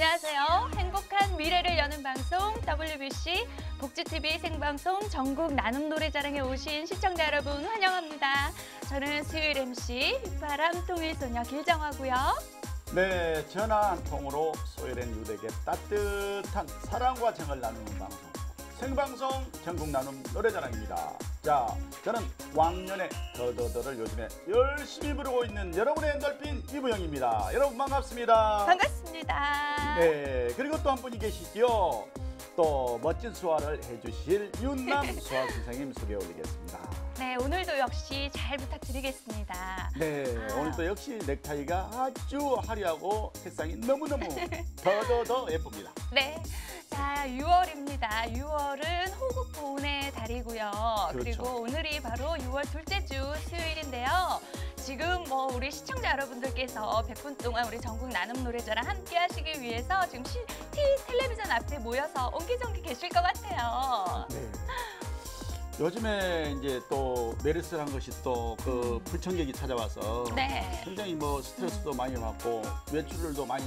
안녕하세요. 행복한 미래를 여는 방송 WBC 복지TV 생방송 전국 나눔 노래자랑에 오신 시청자 여러분 환영합니다. 저는 수요일 MC 바람 통일 소녀 길정하고요. 네, 전화 한 통으로 소외된 유대에게 따뜻한 사랑과 정을 나누는 방송 생방송 전국 나눔 노래자랑입니다. 자, 저는 왕년의 더더더를 요즘에 열심히 부르고 있는 여러분의 엔돌핀 이부영입니다. 여러분 반갑습니다. 반갑습니다. 네, 그리고 또 한 분이 계시죠. 또 멋진 수화를 해주실 윤남 수화 선생님 소개 올리겠습니다. 네, 오늘도 역시 잘 부탁드리겠습니다. 네, 오늘 또 역시 넥타이가 아주 화려하고 색상이 너무너무 더더더 예쁩니다. 네. 자, 6월입니다. 6월은 호국 보훈의 달이고요. 그렇죠. 그리고 오늘이 바로 6월 둘째 주 수요일인데요. 지금 뭐 우리 시청자 여러분들께서 100분 동안 우리 전국 나눔 노래자랑 함께 하시기 위해서 지금 시, 티 텔레비전 앞에 모여서 옹기종기 계실 것 같아요. 네. 요즘에 이제 또 메르스란 것이 또 그 불청객이 찾아와서 네. 굉장히 뭐 스트레스도 많이 받고 외출을도 많이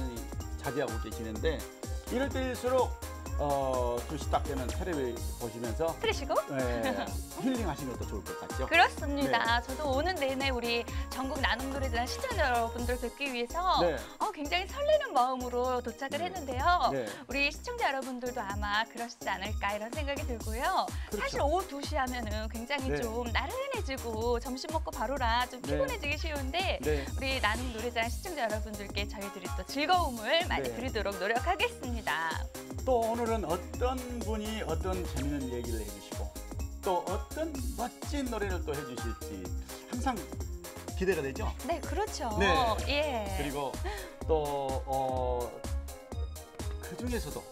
자제하고 계시는데 이럴 때일수록 어 2시 딱 되면 텔레비 보시면서 그러시고? 네, 힐링하시는 것도 좋을 것 같죠? 그렇습니다. 네. 저도 오는 내내 우리 전국 나눔 노래자랑 시청자 여러분들 뵙기 위해서 네. 어, 굉장히 설레는 마음으로 도착을 네. 했는데요. 네. 우리 시청자 여러분들도 아마 그러시지 않을까 이런 생각이 들고요. 그렇죠. 사실 오후 2시 하면은 굉장히 네. 좀 나른해지고 점심 먹고 바로라 좀 네. 피곤해지기 쉬운데 네. 우리 나눔 노래자랑 시청자 여러분들께 저희들이 또 즐거움을 많이 네. 드리도록 노력하겠습니다. 또 오늘 은 어떤 분이 어떤 재밌는 얘기를 해주시고 또 어떤 멋진 노래를 또 해주실지 항상 기대가 되죠? 네, 그렇죠. 네. 예. 그리고 또 어, 그 중에서도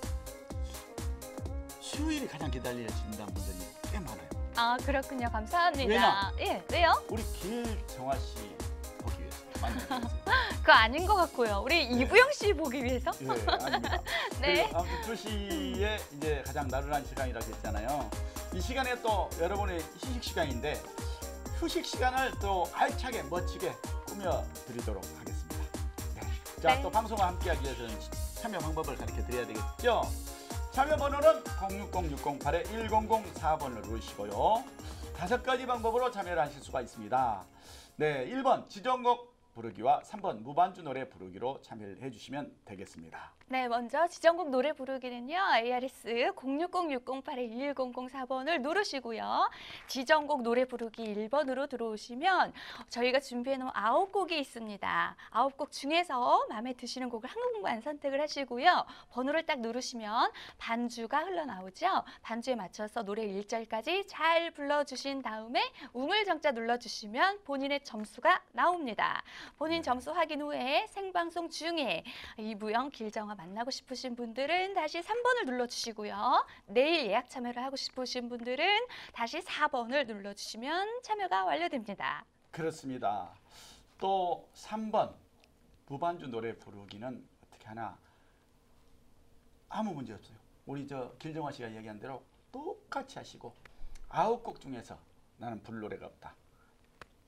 수요일이 가장 기다려진다는 분들이 꽤 많아요. 아, 그렇군요. 감사합니다. 예, 왜요? 우리 길정화 씨 그거 아닌 것 같고요. 우리 이부영 씨 보기 위해서? 예, 아닙니다. 네. 그리고 아무튼 2시에 이제 가장 나른한 시간이라고 했잖아요. 이 시간에 또 여러분의 휴식 시간인데 휴식 시간을 또 알차게 멋지게 꾸며 드리도록 하겠습니다. 네. 자, 네. 또 방송과 함께하기 위해서는 참여 방법을 가르쳐 드려야 되겠죠. 참여 번호는 060-608-1004번을 누르시고요. 다섯 가지 방법으로 참여를 하실 수가 있습니다. 네, 1번 지정곡 부르기와 3번 무반주 노래 부르기로 참여를 해주시면 되겠습니다. 네, 먼저 지정곡 노래 부르기는요. ARS 060-608-1104번을 누르시고요. 지정곡 노래 부르기 1번으로 들어오시면 저희가 준비해 놓은 아홉 곡이 있습니다. 아홉 곡 중에서 마음에 드시는 곡을 한 곡만 선택을 하시고요. 번호를 딱 누르시면 반주가 흘러나오죠. 반주에 맞춰서 노래 1절까지 잘 불러주신 다음에 우물정자 눌러주시면 본인의 점수가 나옵니다. 본인 점수 확인 후에 생방송 중에 이부영, 길정화 만나고 싶으신 분들은 다시 3번을 눌러주시고요. 내일 예약 참여를 하고 싶으신 분들은 다시 4번을 눌러주시면 참여가 완료됩니다. 그렇습니다. 또 3번 무반주 노래 부르기는 어떻게 하나 아무 문제 없어요. 우리 저 길정화 씨가 얘기한 대로 똑같이 하시고 아홉 곡 중에서 나는 부를 노래가 없다.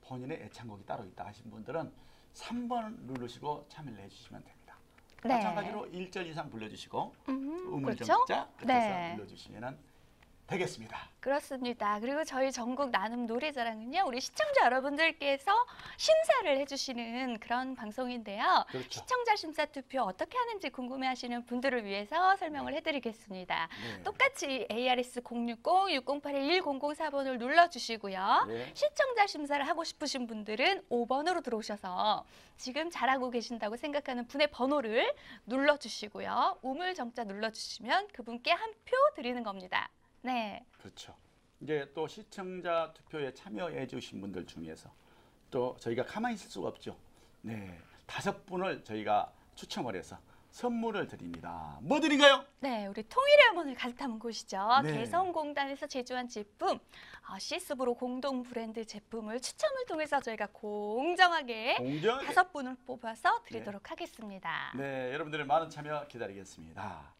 본인의 애창곡이 따로 있다 하신 분들은 3번 누르시고 참여를 해주시면 됩니다. 네. 마찬가지로 1절 이상 불러주시고 음, 음을 그렇죠? 정자 끝에서 네. 불러주시면 되겠습니다. 그렇습니다. 그리고 저희 전국 나눔 노래자랑은요, 우리 시청자 여러분들께서 심사를 해주시는 그런 방송인데요. 그렇죠. 시청자 심사 투표 어떻게 하는지 궁금해하시는 분들을 위해서 설명을 해드리겠습니다. 네. 똑같이 ARS 060-608-1004번을 눌러주시고요. 네. 시청자 심사를 하고 싶으신 분들은 5번으로 들어오셔서 지금 잘하고 계신다고 생각하는 분의 번호를 눌러주시고요. 우물 정자 눌러주시면 그분께 한 표 드리는 겁니다. 네. 그렇죠. 이제 또 시청자 투표에 참여해 주신 분들 중에서 또 저희가 가만히 있을 수가 없죠. 네. 다섯 분을 저희가 추첨을 해서 선물을 드립니다. 뭐 드린가요? 네, 우리 통일의 어머니를 가득 담은 곳이죠. 네. 개성공단에서 제조한 제품, 어, 시스브로 공동 브랜드 제품을 추첨을 통해서 저희가 공정하게 공정. 다섯 분을 뽑아서 드리도록 하겠습니다. 네, 여러분들의 많은 참여 기다리겠습니다.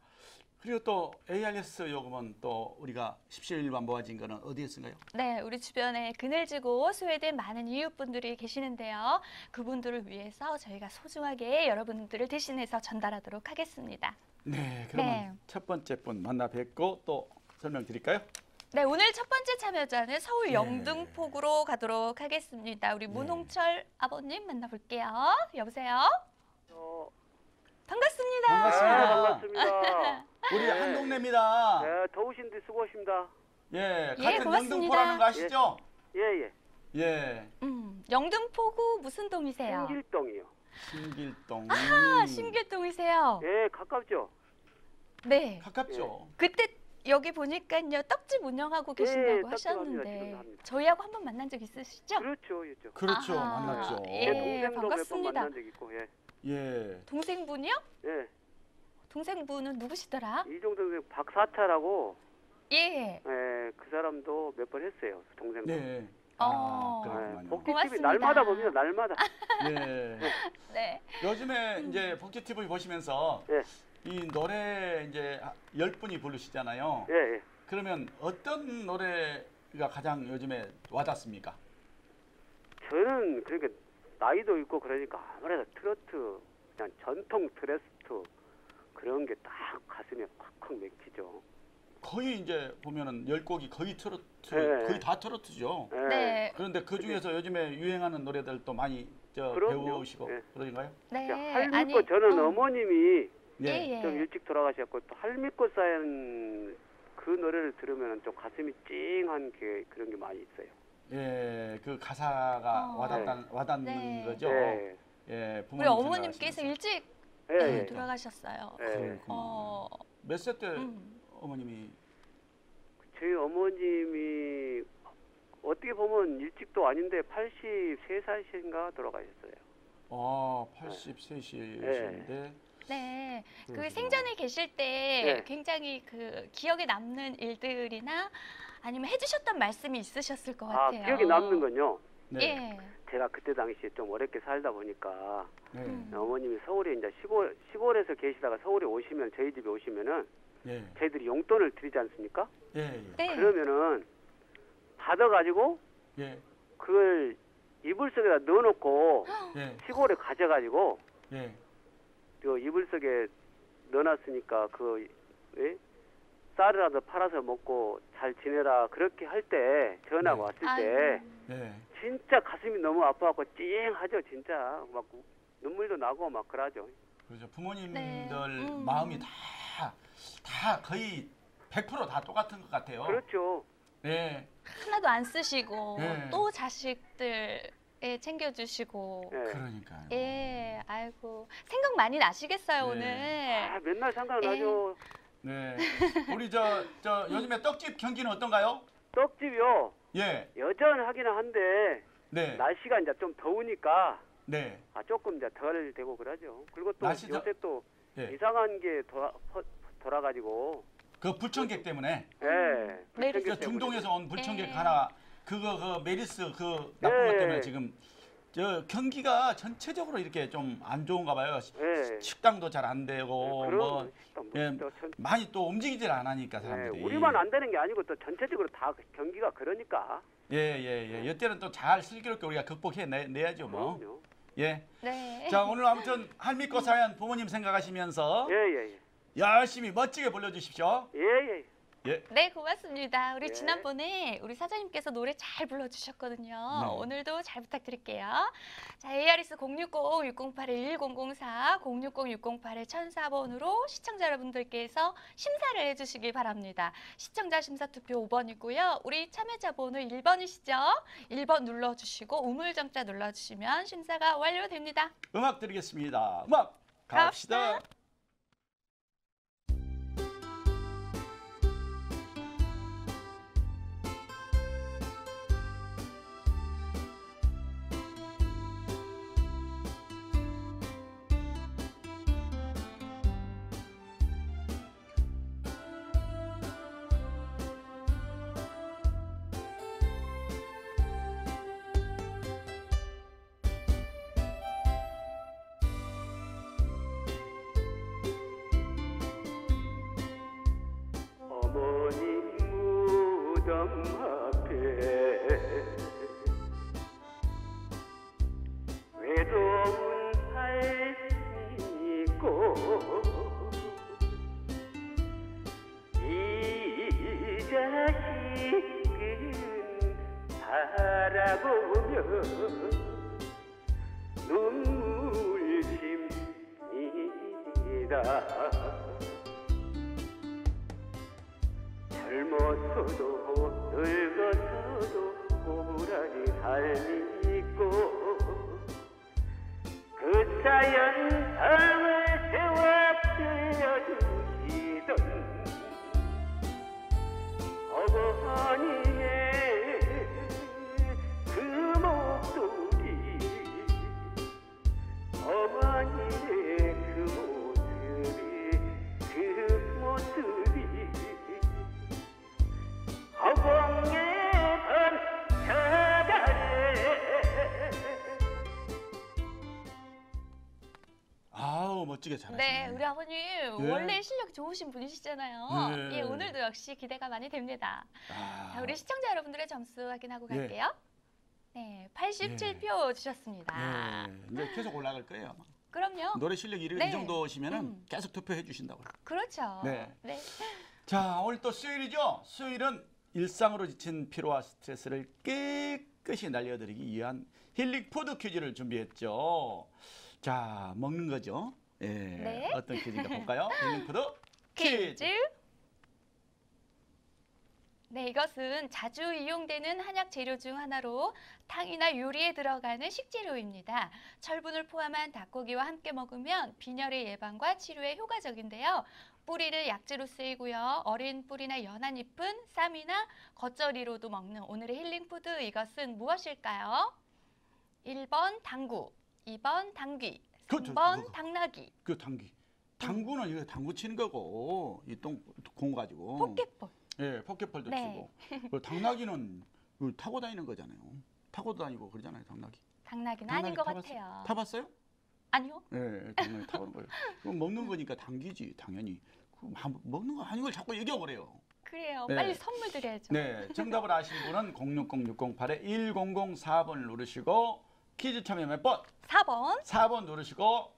그리고 또 ARS 요금은 또 우리가 17일반 모아진 거는 어디에 쓴가요? 네, 우리 주변에 그늘지고 소외된 많은 이웃분들이 계시는데요. 그분들을 위해서 저희가 소중하게 여러분들을 대신해서 전달하도록 하겠습니다. 네, 그러면 네. 첫 번째 분 만나 뵙고 또 설명드릴까요? 네, 오늘 첫 번째 참여자는 서울 네. 영등포구로 가도록 하겠습니다. 우리 네. 문홍철 아버님 만나볼게요. 여보세요? 어, 반갑습니다. 반갑습니다. 네, 반갑습니다. 우리 네. 한동래입니다. 네, 더우신데 수고하십니다. 예, 예, 같은 고맙습니다. 영등포라는 거 아시죠? 예, 예. 예, 음, 영등포구 무슨 동이세요? 신길동이요. 신길동. 아, 신길동이세요. 예, 가깝죠? 네. 가깝죠. 그때 여기 보니까요 떡집 운영하고 계신다고 떡집 합니다. 하셨는데 지금도. 저희하고 한 번 만난 적 있으시죠? 그렇죠, 그렇죠. 그렇죠, 아하, 만났죠. 예. 제 동생도 몇번 반갑습니다. 만난 적 있고, 예. 예. 동생분이요? 예. 동생분은 누구시더라? 이종 동생 박사차라고, 예. 예, 그 사람도 몇 번 했어요. 동생도. 네. 어. 아, 예, 그렇군요. 복지TV 고맙습니다. 날마다 봅니다, 날마다. 예. 네. 요즘에 이제 복지 TV 보시면서 예. 이 노래 이제 열 분이 부르시잖아요. 예, 예. 그러면 어떤 노래가 가장 요즘에 와닿습니까? 저는 그러니까 나이도 있고 그러니까 아무래도 트로트, 그냥 전통 트로트 그런 게 딱 가슴에 콱콱 맥히죠. 거의 이제 보면은 열 곡이 거의 트로트, 네. 거의 다 트로트죠. 예. 네. 그런데 그 중에서 요즘에 유행하는 노래들도 많이 저 그럼요. 배우시고 예. 그러신가요? 네. 할미꽃 저는 어. 어머님이 네. 예, 예. 좀 일찍 돌아가셨고 또 할미꽃 쌓인 그 노래를 들으면 좀 가슴이 찡한 게 그런 게 많이 있어요. 예, 그 가사가 어. 와닿는 와닿는 네. 거죠. 예. 예, 우리 부모님 어머님께서 생각하시면서. 일찍 예, 네, 예. 돌아가셨어요. 예. 어. 몇 세 때 음. 어머님이 저희 어머님이 어떻게 보면 일찍도 아닌데 83살인가 돌아가셨어요. 아, 83세이신데 네. 그 그러시구나. 생전에 계실 때 네. 굉장히 그 기억에 남는 일들이나 아니면 해주셨던 말씀이 있으셨을 것 아, 같아요. 기억에 남는 건요. 네. 예. 제가 그때 당시에 좀 어렵게 살다 보니까 네. 음. 어머님이 서울에 이제 시골 시골에서 계시다가 서울에 오시면 저희 집에 오시면은 예. 저희들이 용돈을 드리지 않습니까? 예. 예. 네. 그러면은 받아가지고 예. 그걸 이불 속에다 넣어놓고 예. 시골에 가져가지고 예. 그 이불 속에 넣어놨으니까 그 예? 쌀이라도 팔아서 먹고 잘 지내라 그렇게 할 때 전화가 네. 왔을 때. 예. 진짜 가슴이 너무 아파갖고 찡하죠 진짜 막 눈물도 나고 막 그러죠 그렇죠. 부모님들 네. 음. 마음이 다 다 거의 100%다 똑같은 것 같아요. 그렇죠 예. 하나도 안 쓰시고 네. 또 자식들에 챙겨주시고 예. 그러니까요. 예, 아이고 생각 많이 나시겠어요 네. 오늘. 아 맨날 생각나죠 네. 우리 저 저 요즘에 떡집 경기는 어떤가요? 떡집이요 예. 여전하기는 한데 네. 날씨가 이제 좀 더우니까 네. 아 조금 이제 덜 되고 그러죠 그리고 또 날씨 더- 요새 또 예. 이상한 게 돌아 퍼- 돌아가지고 그 불청객 때문에 예. 불청객 때문에. 중동에서 온 불청객 예. 하나 그거 그 메르스 그 나쁜 예. 것 때문에 지금 저 경기가 전체적으로 이렇게 좀 안 좋은가 봐요. 예. 식당도 잘 안 되고 그런 뭐 식당 예, 또 전- 많이 또 움직이질 않으니까 예, 사람들이. 우리만 안 되는 게 아니고 또 전체적으로 다 경기가 그러니까. 예예 예. 이때는 또 잘 슬기롭게 우리가 극복해 내, 내야죠 뭐. 그럼요. 예. 네. 자 오늘 아무튼 할미꽃 사연 부모님 생각하시면서 예 예 예. 열심히 멋지게 불러주십시오. 예 예. 예. 네, 고맙습니다. 우리 예. 지난번에 우리 사장님께서 노래 잘 불러주셨거든요. 네. 오늘도 잘 부탁드릴게요. 자, ARS 060-608-1004, 060-608-1004번으로 시청자 여러분들께서 심사를 해주시기 바랍니다. 시청자 심사 투표 5번이고요. 우리 참여자 번호 1번이시죠? 1번 눌러주시고 우물정자 눌러주시면 심사가 완료됩니다. 음악 드리겠습니다. 음악 갑시다. 갑시다. 실력 좋으신 분이시잖아요. 네. 예, 오늘도 역시 기대가 많이 됩니다. 아, 자, 우리 시청자 여러분들의 점수 확인하고 예. 갈게요. 네, 87표 주셨습니다. 예, 이제 계속 올라갈 거예요. 아마. 그럼요. 노래 실력 이, 네. 이 정도시면은 음. 계속 투표해 주신다고요. 그렇죠. 네. 네. 자, 오늘 또 수요일이죠. 수요일은 일상으로 지친 피로와 스트레스를 깨끗이 날려드리기 위한 힐링 푸드 퀴즈를 준비했죠. 자, 먹는 거죠. 예. 네. 어떤 퀴즈인가 볼까요? healing food 퀴즈. 퀴즈. 네, 이것은 자주 이용되는 한약 재료 중 하나로 탕이나 요리에 들어가는 식재료입니다. 철분을 포함한 닭고기와 함께 먹으면 빈혈의 예방과 치료에 효과적인데요. 뿌리를 약재로 쓰이고요. 어린 뿌리나 연한 잎은 쌈이나 겉절이로도 먹는 오늘의 healing food 이것은 무엇일까요? 1번 당구, 2번 당귀, 그렇죠, 3번 그거. 당나귀, 그 당귀. 당구는 이거 당구 치는 거고 이똥공 가지고. 포켓볼. 예, 포켓볼도 네. 치고. 그 당나귀는 그 타고 다니는 거잖아요. 타고 다니고 그러잖아요, 당나귀. 당나귀는 아닌 것 타봤어요? 같아요. 타봤어요? 아니요. 예, 당연히 타보는 거예요. 그럼 먹는 거니까 당기지, 당연히. 그 한- 먹는 거 아닌 걸 자꾸 얘기하고 그래요. 그래요. 네. 빨리 선물 드려야죠. 네, 정답을 아신 분은 060-608에 1004번을 누르시고 퀴즈 참여 몇 번? 4번. 4번 누르시고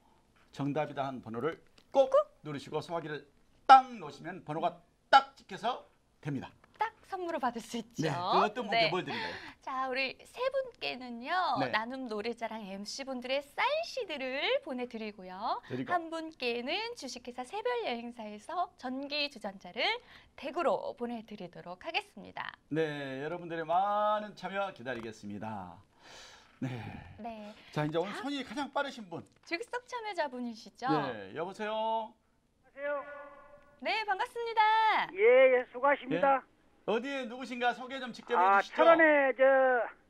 정답이다 한 번호를 꼭 누르시고 소화기를 딱 놓으시면 번호가 딱 찍혀서 됩니다. 딱 선물을 받을 수 있죠. 네, 그 어떤 분께 네. 뭘 드릴까요? 자, 우리 세 분께는요. 네. 나눔 노래자랑 MC분들의 쌀 CD를 보내드리고요. 드리고 한 분께는 주식회사 새별 여행사에서 전기 주전자를 댁으로 보내드리도록 하겠습니다. 네, 여러분들의 많은 참여 기다리겠습니다. 네. 네, 자, 이제 오늘 손이 가장 빠르신 분. 즉석 참여자분이시죠? 네, 여보세요. 안녕하세요. 네, 반갑습니다. 예, 예, 수고하십니다. 어디에 누구신가 소개 좀 직접 아, 해주시죠. 철원의 저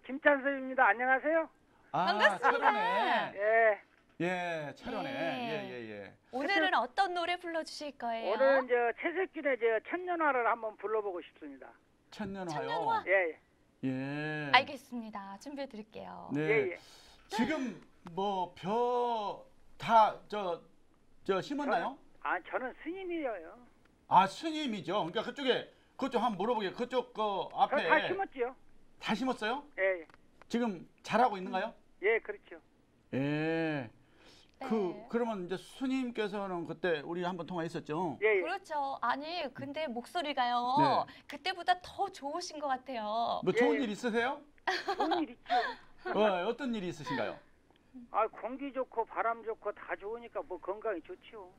김찬섭입니다. 안녕하세요. 아, 반갑습니다. 철원에. 예, 예, 철원에. 네. 예, 예, 예. 오늘은 어떤 노래 불러주실 거예요? 오늘은 저 최석균의 저 천년화를 한번 불러보고 싶습니다. 천년화요. 천년화? 예, 예, 예. 알겠습니다. 준비해 드릴게요. 네. 예, 예. 지금 뭐 벼다저 저 심었나요? 아, 저는 스님이에요. 아 스님이죠. 그러니까 그쪽에 그쪽 한번 물어보게. 그쪽 그저 앞에 다 심었죠. 다 심었어요? 예, 예, 지금 잘하고 있는가요? 예, 그렇죠. 예. 그 네. 그러면 이제 스님께서는 그때 우리 한번 통화했었죠. 예, 예. 그렇죠. 아니, 근데 목소리가요. 네. 그때보다 더 좋으신 것 같아요. 뭐 좋은 예. 일 있으세요? 좋은 일 있죠. 어, 어떤 일이 있으신가요? 아, 공기 좋고 바람 좋고 다 좋으니까 뭐 건강이 좋죠.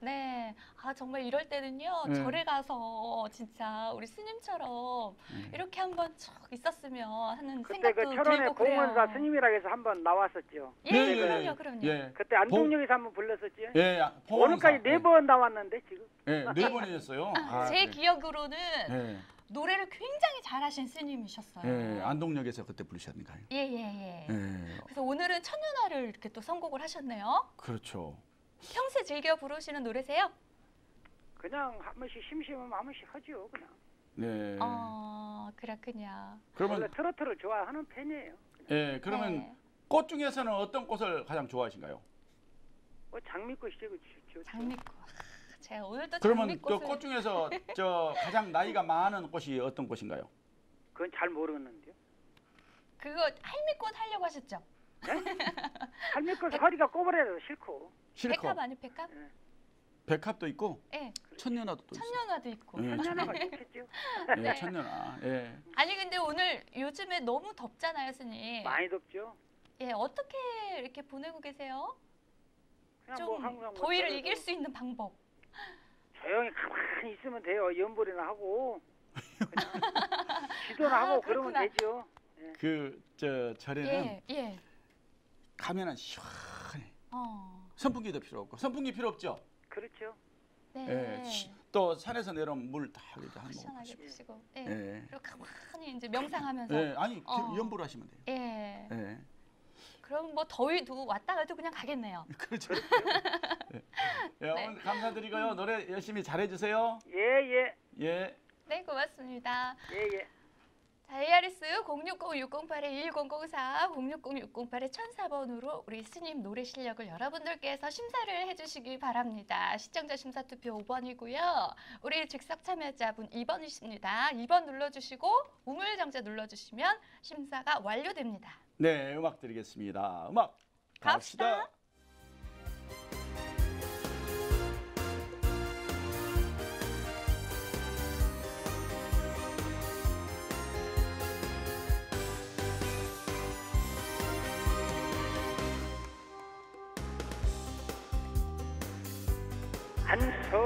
네. 아, 정말 이럴 때는요. 네. 절에 가서 진짜 우리 스님처럼 네. 이렇게 한번 쭉 있었으면 하는 그때 생각도 그 철원의 들고 그래요. 공원사 스님이라 해서 한번 나왔었죠. 예, 예, 예, 그럼요, 예. 그럼요. 예. 그때 안동역에서 한번 불렀었죠. 예. 야, 오늘까지 봉황사. 네번 나왔는데 지금. 예, 네 번이었어요. 아, 제 그래. 기억으로는 예. 노래를 굉장히 잘하신 스님이셨어요. 예, 안동역에서 그때 부르셨는가요? 예, 예, 예. 예. 그래서 오늘은 천년화를 이렇게 또 선곡을 하셨네요. 그렇죠. 평소에 즐겨 부르시는 노래세요? 그냥 한 번씩 심심하면 한 번씩 하죠. 그냥. 네. 어, 그렇군요. 원래 그러면 트로트를 좋아하는 팬이에요. 예, 그러면 네. 꽃 중에서는 어떤 꽃을 가장 좋아하신가요? 뭐 장미꽃이 제일 좋죠. 장미꽃. 아, 제가 오늘도 그러면 장미꽃을 그 꽃 중에서 저 가장 나이가 많은 꽃이 어떤 꽃인가요? 그건 잘 모르겠는데요. 그거 할미꽃 하려고 하셨죠? 할미꽃 허리가 꼬부라도 싫고. 실컷 백합 아니 백합? 백합도 있고 예. 천년화도 또 있어요. 천년화도 있고. 예, 천년화가 좋겠죠. 예, 네. 천년화. 예. 아니 근데 오늘 요즘에 너무 덥잖아요, 스님. 많이 덥죠. 예, 어떻게 이렇게 보내고 계세요? 그냥 좀 뭐 항상 뭐 더위를 저래도 이길 수 있는 방법. 조용히 가만히 있으면 돼요. 연불이나 하고 그냥 기도나 아, 하고 그러면 그렇구나. 되죠. 그 저 절에는 예, 예. 가면 은 시원해. 어. 선풍기도 필요 없고 선풍기 필요 없죠. 그렇죠. 네. 예. 시- 또 산에서 내려온 물다 이렇게 한 시원하게 모금. 푸시고. 예. 예. 그리고 가만히 이제 명상하면서. 예, 아니 어. 연불하시면 돼요. 예. 예. 그럼 뭐 더위도 왔다 가도 그냥 가겠네요. 그렇죠. 예. 예, 네. 오늘 감사드리고요. 노래 열심히 잘해 주세요. 예, 예. 예. 네, 고맙습니다. 예, 예. 자, ARS 060-608-1004, 060-608-1004번으로 우리 스님 노래 실력을 여러분들께서 심사를 해주시기 바랍니다. 시청자 심사 투표 5번이고요. 우리 즉석 참여자분 2번이십니다. 2번 눌러주시고 우물정자 눌러주시면 심사가 완료됩니다. 네, 음악 드리겠습니다. 음악 갑시다. 갑시다. 한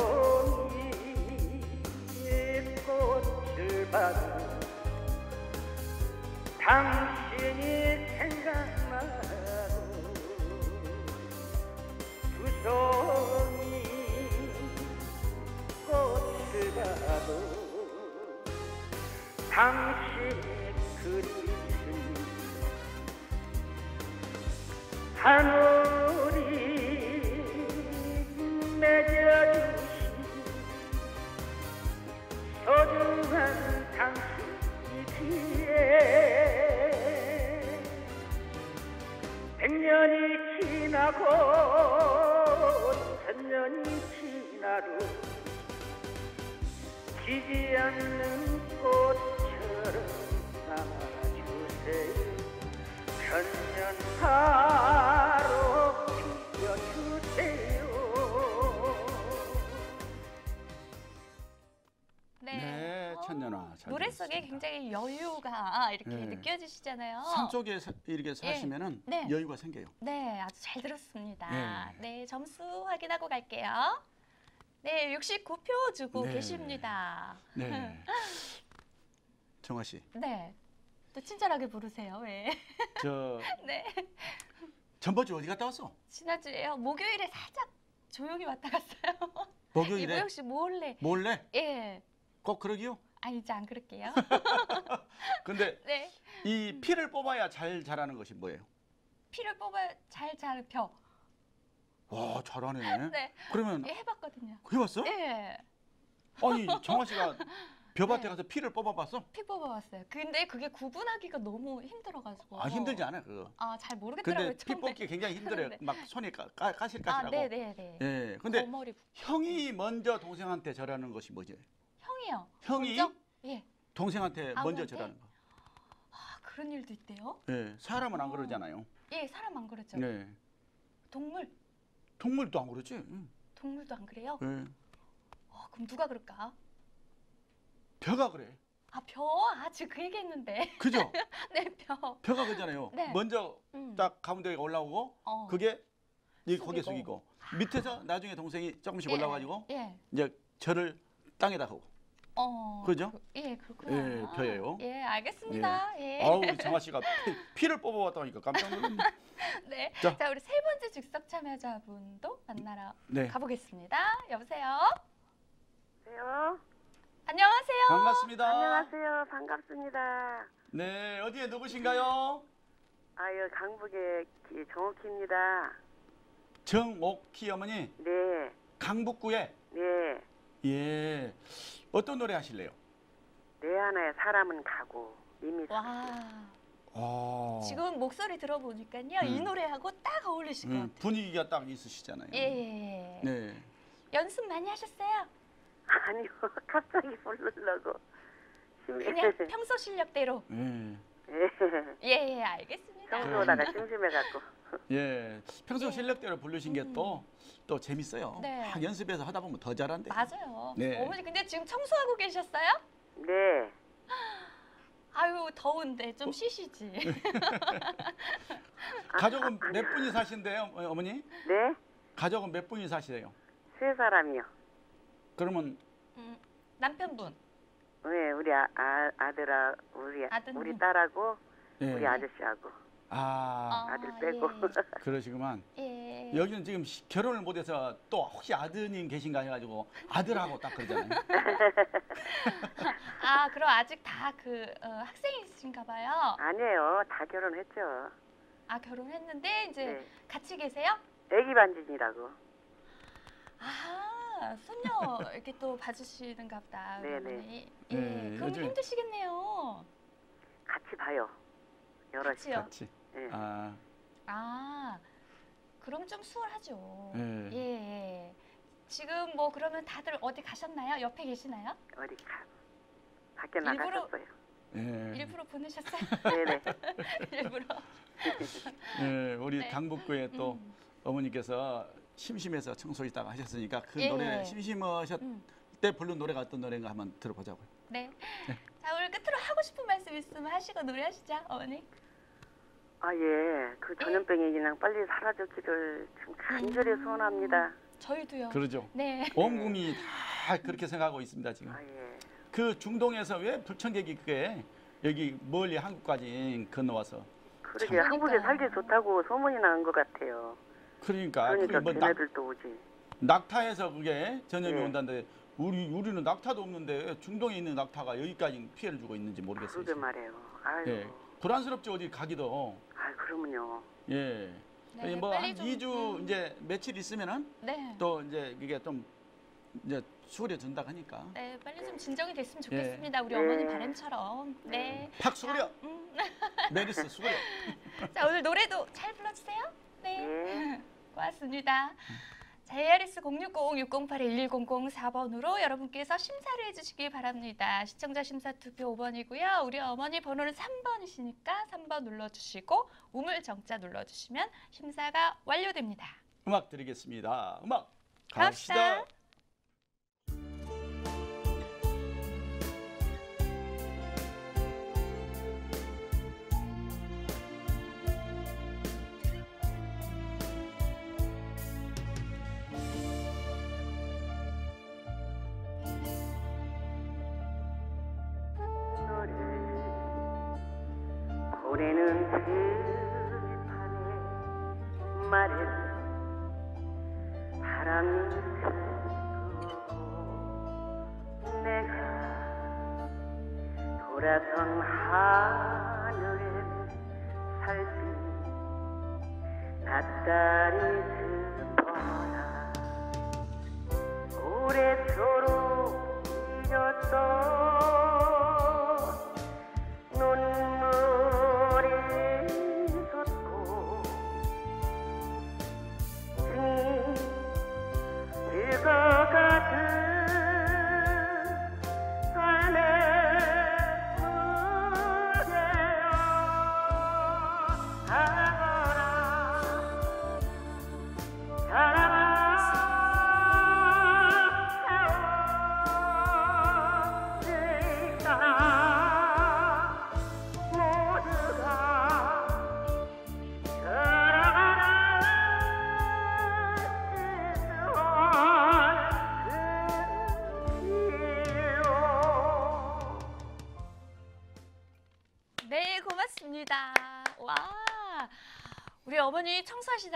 송이의 꽃을 봐도 당신이 생각나고 두 송이 꽃을 봐도 당신이 그리운 하늘이 맺어 지지 않는 꽃처럼 남아주세요 천년하로 피워주세요 네, 천년화 잘 노래 속에. 굉장히 여유가 이렇게 네. 느껴지시잖아요. 산 쪽에 사- 이렇게 사시면은 네. 여유가 생겨요. 네, 아주 잘 들었습니다. 네. 네, 점수 확인하고 갈게요. 네, 69표 주고 네. 계십니다. 네. 정화 씨, 네. 또 친절하게 부르세요. 왜? 저 네. 전번주 어디 갔다 왔어? 지난주에요. 목요일에 살짝 조용히 왔다 갔어요. 목요일에 이보영 씨 몰래. 몰래 예. 꼭 그러기요? 아, 이제 안 그럴게요. 근데 네. 이 피를 뽑아야 잘 자라는 것이 뭐예요? 피를 뽑아 잘 잡혀. 와 잘하네. 네. 그러면 예, 해봤거든요. 해봤어? 예. 아니 정화 씨가 벼밭에 네. 가서 피를 뽑아봤어? 피 뽑아봤어요. 근데 그게 구분하기가 너무 힘들어가지고. 아 힘들지 않아 그거. 아, 잘 모르겠더라고요. 근데 피 처음에. 뽑기 굉장히 힘들어요. 네. 막 손이 까, 까, 아, 까실까실하고. 네, 네, 네. 예. 근데 거머리 부- 형이 먼저 동생한테 절하는 것이 뭐지? 형이요. 형이 먼저? 예. 동생한테 먼저 아버한테? 절하는 거. 아, 그런 일도 있대요? 예. 사람은 안 어. 그러잖아요. 예, 사람 안 그러죠. 네. 동물, 동물도 안 그러지. 응. 동물도 안 그래요? 예. 어, 그럼 누가 그럴까? 벼가 그래. 아, 벼. 아, 지금 그 얘기했는데. 그죠? 네, 벼. 벼가 그잖아요. 네. 먼저 음. 딱 가운데 올라오고 어. 그게 이 고개 숙이고. 숙이고 밑에서 나중에 동생이 조금씩 예, 올라가지고 예. 이제 절을 땅에다 하고. 어. 그죠? 그, 예, 그렇구나. 예, 벼예요. 예, 알겠습니다. 예. 아우 우리 정아 씨가 피, 를 뽑아왔다니까 깜짝 놀랐네. 네. 자. 자. 우리 세 번째 즉석 참여자분도 만나러 네. 가보겠습니다. 여보세요? 안녕하세요. 안녕하세요. 반갑습니다. 안녕하세요. 반갑습니다. 네, 어디에 누구신가요? 아유, 강북의 기- 정옥희입니다. 정옥희 어머니, 네, 강북구에 네. 예. 어떤 노래 하실래요? 내 하나의 사람은 가고 이미 와. 아. 지금 목소리 들어보니까요. 이 음. 노래하고 딱 어울리실 것 음, 같아요. 분위기가 딱 있으시잖아요. 예, 예, 예. 네. 연습 많이 하셨어요? 아니요, 갑자기 부르려고. 심- 그냥 평소 실력대로. 예. 예. 예, 예, 알겠습니다. 평소보다가 심심해갖고. 예. 평소 예. 실력대로 부르신 게 또 또 재밌어요. 네. 막 연습해서 하다 보면 더 잘한대. 맞아요. 네. 어머니 근데 지금 청소하고 계셨어요? 네. 아유 더운데 좀 쉬시지. 가족은 몇 분이 사신대요, 어, 어머니? 네? 가족은 몇 분이 사시대요? 세 사람이요. 그러면 음, 남편분. 네, 우리 아, 아, 아들아, 우리, 아드님. 우리 딸하고, 예. 우리 아저씨하고. 아, 아들 빼고. 그러시구만. 예. 예. 여기는 지금 시- 결혼을 못해서 또 혹시 아드님 계신가 해가지고 아들하고 딱 그러잖아요. 아 그럼 아직 다 그 학생이신가 봐요. 아니에요. 다 결혼했죠. 아 결혼했는데 이제 네. 같이 계세요? 애기 반진이라고. 아 손녀 이렇게 또 봐주시는가 보다. 우리 네네. 어머니. 예. 네, 그럼 요즘- 힘드시겠네요. 같이 봐요. 여럿이. 같이요? 같이. 예. 아, 아 그럼 좀 수월하죠. 네. 예, 예. 지금 뭐 그러면 다들 어디 가셨나요? 옆에 계시나요? 어디 가. 밖에 나가셨어요. 예. 일부러 보내셨어요? 네네. 일부러. 예, 우리 네. 강북구에 또 음, 어머니께서 심심해서 청소했다가 하셨으니까 그 예. 노래 심심하셨 음. 때 부른 노래가 어떤 노래인가 한번 들어보자고요. 네. 자 오늘 끝으로 하고 싶은 말씀 있으면 하시고 노래하시죠, 어머니. 아, 예. 그 전염병이 그냥 빨리 사라졌기를 좀 간절히 음. 소원합니다. 저희도요. 그러죠. 네. 온 국민이 다 그렇게 생각하고 있습니다 지금. 아, 예. 그 중동에서 왜 불청객이 그게 여기 멀리 한국까지 건너와서 그러게 참. 한국에 살기 좋다고 소문이 나는 것 같아요. 그러니까 그러니까 그게 뭐 낙, 걔네들도 오지. 낙타에서 그게 전염이 네. 온다는데 우리 우리는 낙타도 없는데 중동에 있는 낙타가 여기까지 피해를 주고 있는지 모르겠어요. 지금. 말이에요. 아유. 예, 불안스럽죠 어디 가기도. 아, 그러면요. 예. 네, 뭐한 빨리 좀, 2주 음. 이제 며칠 있으면은 네. 또 이제 이게 좀 이제 수월해진다 하니까. 네, 빨리 좀 진정이 됐으면 예. 좋겠습니다. 우리 네. 어머니 바람처럼. 네. 팍 수그려. 음. 메리스 수그려. 자, 오늘 노래도 잘 불러주세요. 네. 예. 고맙습니다. 자, ARS 060-608-1100 4번으로 여러분께서 심사를 해주시기 바랍니다. 시청자 심사 투표 5번이고요. 우리 어머니 번호는 3번이시니까 3번 눌러주시고 우물정자 눌러주시면 심사가 완료됩니다. 음악 드리겠습니다. 음악 갑시다. 갑시다. 보내는 들판에 마른 바람이 불고 내가 돌아선 하늘에 살빛 낯다리 슬퍼라 오래도록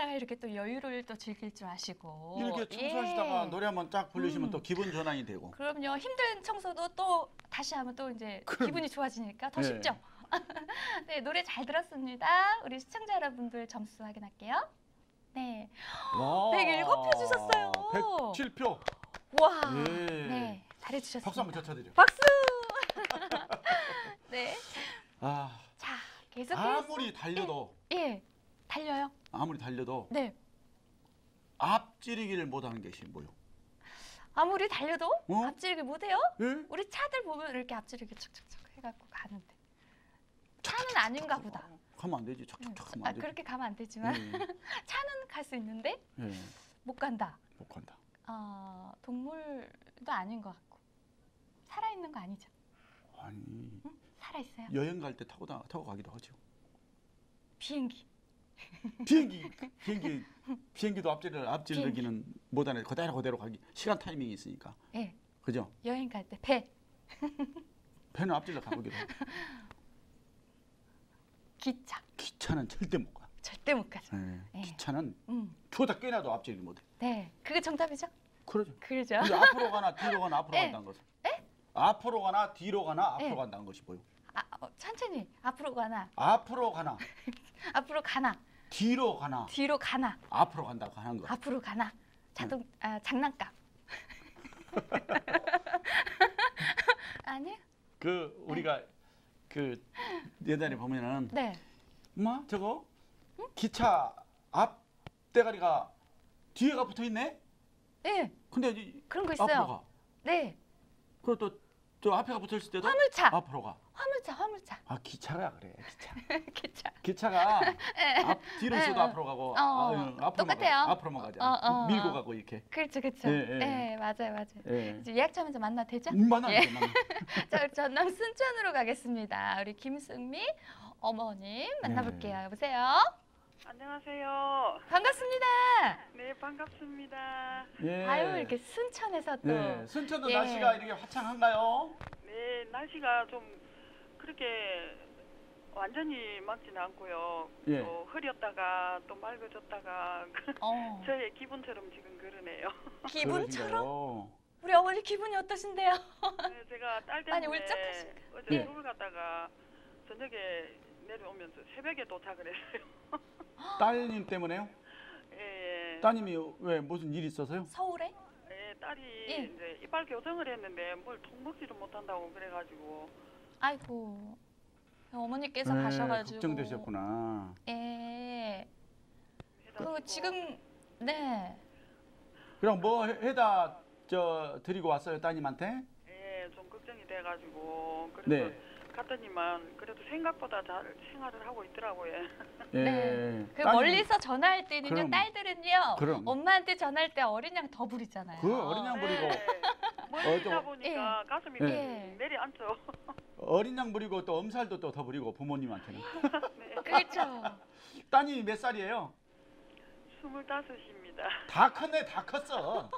하시다가 이렇게 또 여유를 또 즐길 줄 아시고. 이렇게 청소하시다가 예. 노래 한번 딱 부르시면 음. 또 기분 전환이 되고. 그럼요. 힘든 청소도 또 다시 하면 또 이제 기분이 좋아지니까 더 네. 쉽죠. 네, 노래 잘 들었습니다. 우리 시청자 여러분들 점수 확인할게요. 네. 와. 107표 주셨어요. 107표. 와. 예. 네. 잘해 주셨습니다. 박수 한번 더 쳐드려. 박수. 네. 아, 자, 계속해서 아무리 달려도 예. 달려요. 아무리 달려도 네. 앞지르기를 못하는 것이 뭐요? 아무리 달려도 어? 앞지르기 못해요? 예? 우리 차들 보면 이렇게 앞지르기 척척척 해갖고 가는데 차는 아닌가 보다. 가면 안 되지. 척척척 하면 아, 안 되지. 그렇게 가면 안 되지만 예, 차는 갈 수 있는데 예, 못 간다. 못 간다. 아, 동물도 아닌 것 같고 살아있는 거 아니죠? 아니 살아있어요. 여행 갈 때 타고 다, 타고 가기도 하죠. 비행기. 비행기 비행기 비행기도 앞질 앞질르기는 못하네. 그대로 그대로 가기 시간 타이밍이 있으니까. 예. 그죠? 여행 갈 때 배. 배는 앞질러 가보기도 하고 기차. 기차는 절대 못 가. 절대 못 가죠. 예, 예. 기차는 음. 추워다 깨나도 앞질기 못해. 네. 그게 정답이죠? 그러죠. 그러죠. 앞으로 가나 뒤로 가나 앞으로 예. 간다는 것은. 앞으로 가나 뒤로 가나 앞으로 예. 간다는 것이 보여. 아, 어, 천천히 앞으로 가나 앞으로 가나 앞으로 가나 뒤로 가나? 뒤로 가나? 앞으로 간다고 하는 거. 앞으로 가나? 자동 아, 장난감. 아니 그 우리가 그 예전에 보면은 네. 엄마 저거 기차 앞 대가리가 뒤에가 붙어 있네. 예, 근데 이- 그런 거 앞으로 있어요. 가. 네. 그리고 또 저 앞에가 붙어 있을 때도 화물차 앞으로 가. 화물차 화물차 아 기차가 그래. 기차. 기차 기차가 예. 앞 뒤로 있어도 예. 앞으로 가고 어, 아, 응, 앞으로만 똑같아요. 가, 앞으로만 가자. 어, 어, 밀고 어. 가고 이렇게. 그렇죠 그렇죠 예, 예. 예, 맞아요 맞아요 예. 이제 예약자면서 만나 되죠? 만나 예. 만나. 자, 전남 순천으로 가겠습니다. 우리 김승미 어머님 만나볼게요. 네. 여보세요. 안녕하세요. 반갑습니다. 네, 반갑습니다. 예. 아유 이렇게 순천에서 또 예. 순천도 예. 날씨가 이렇게 화창한가요? 네, 날씨가 좀 그렇게 완전히 맑지는 않고요. 예. 또 흐렸다가 또 맑아졌다가 어, 저의 기분처럼 지금 그러네요. 기분처럼? 우리 어머니 기분이 어떠신데요? 네, 제가 딸 많이 때문에 울적하실까? 어제 예. 서울 갔다가 저녁에 내려오면서 새벽에 도착을 했어요. 따님 때문에요? 예, 예. 따님이 왜 무슨 일 있어서요? 서울에? 예, 딸이 예. 이제 이빨 교정을 했는데 뭘 통 먹지를 못한다고 그래가지고 아이고 어머니께서 네, 가셔가지고 걱정되셨구나. 예. 해가지고 그 지금 네. 그럼 뭐 해- 해다 저 드리고 왔어요 따님한테? 예, 좀 걱정이 돼가지고 그래서 네. 갔더니만 그래도 생각보다 잘 생활을 하고 있더라고요. 예. 네. 그 따님, 멀리서 전화할 때는요 그럼. 딸들은요 그럼. 엄마한테 전화할 때 어린 양 더 부리잖아요. 그 어린 양 부리고 멀리 어, 좀- 보니까 가슴이 예. 좀 내려앉죠. 어린 양 부리고 또 엄살도 또 더 부리고 부모님한테는. 네, 그렇죠. 따님이 몇 살이에요? 스물다섯입니다. 다 컸네, 다 컸어.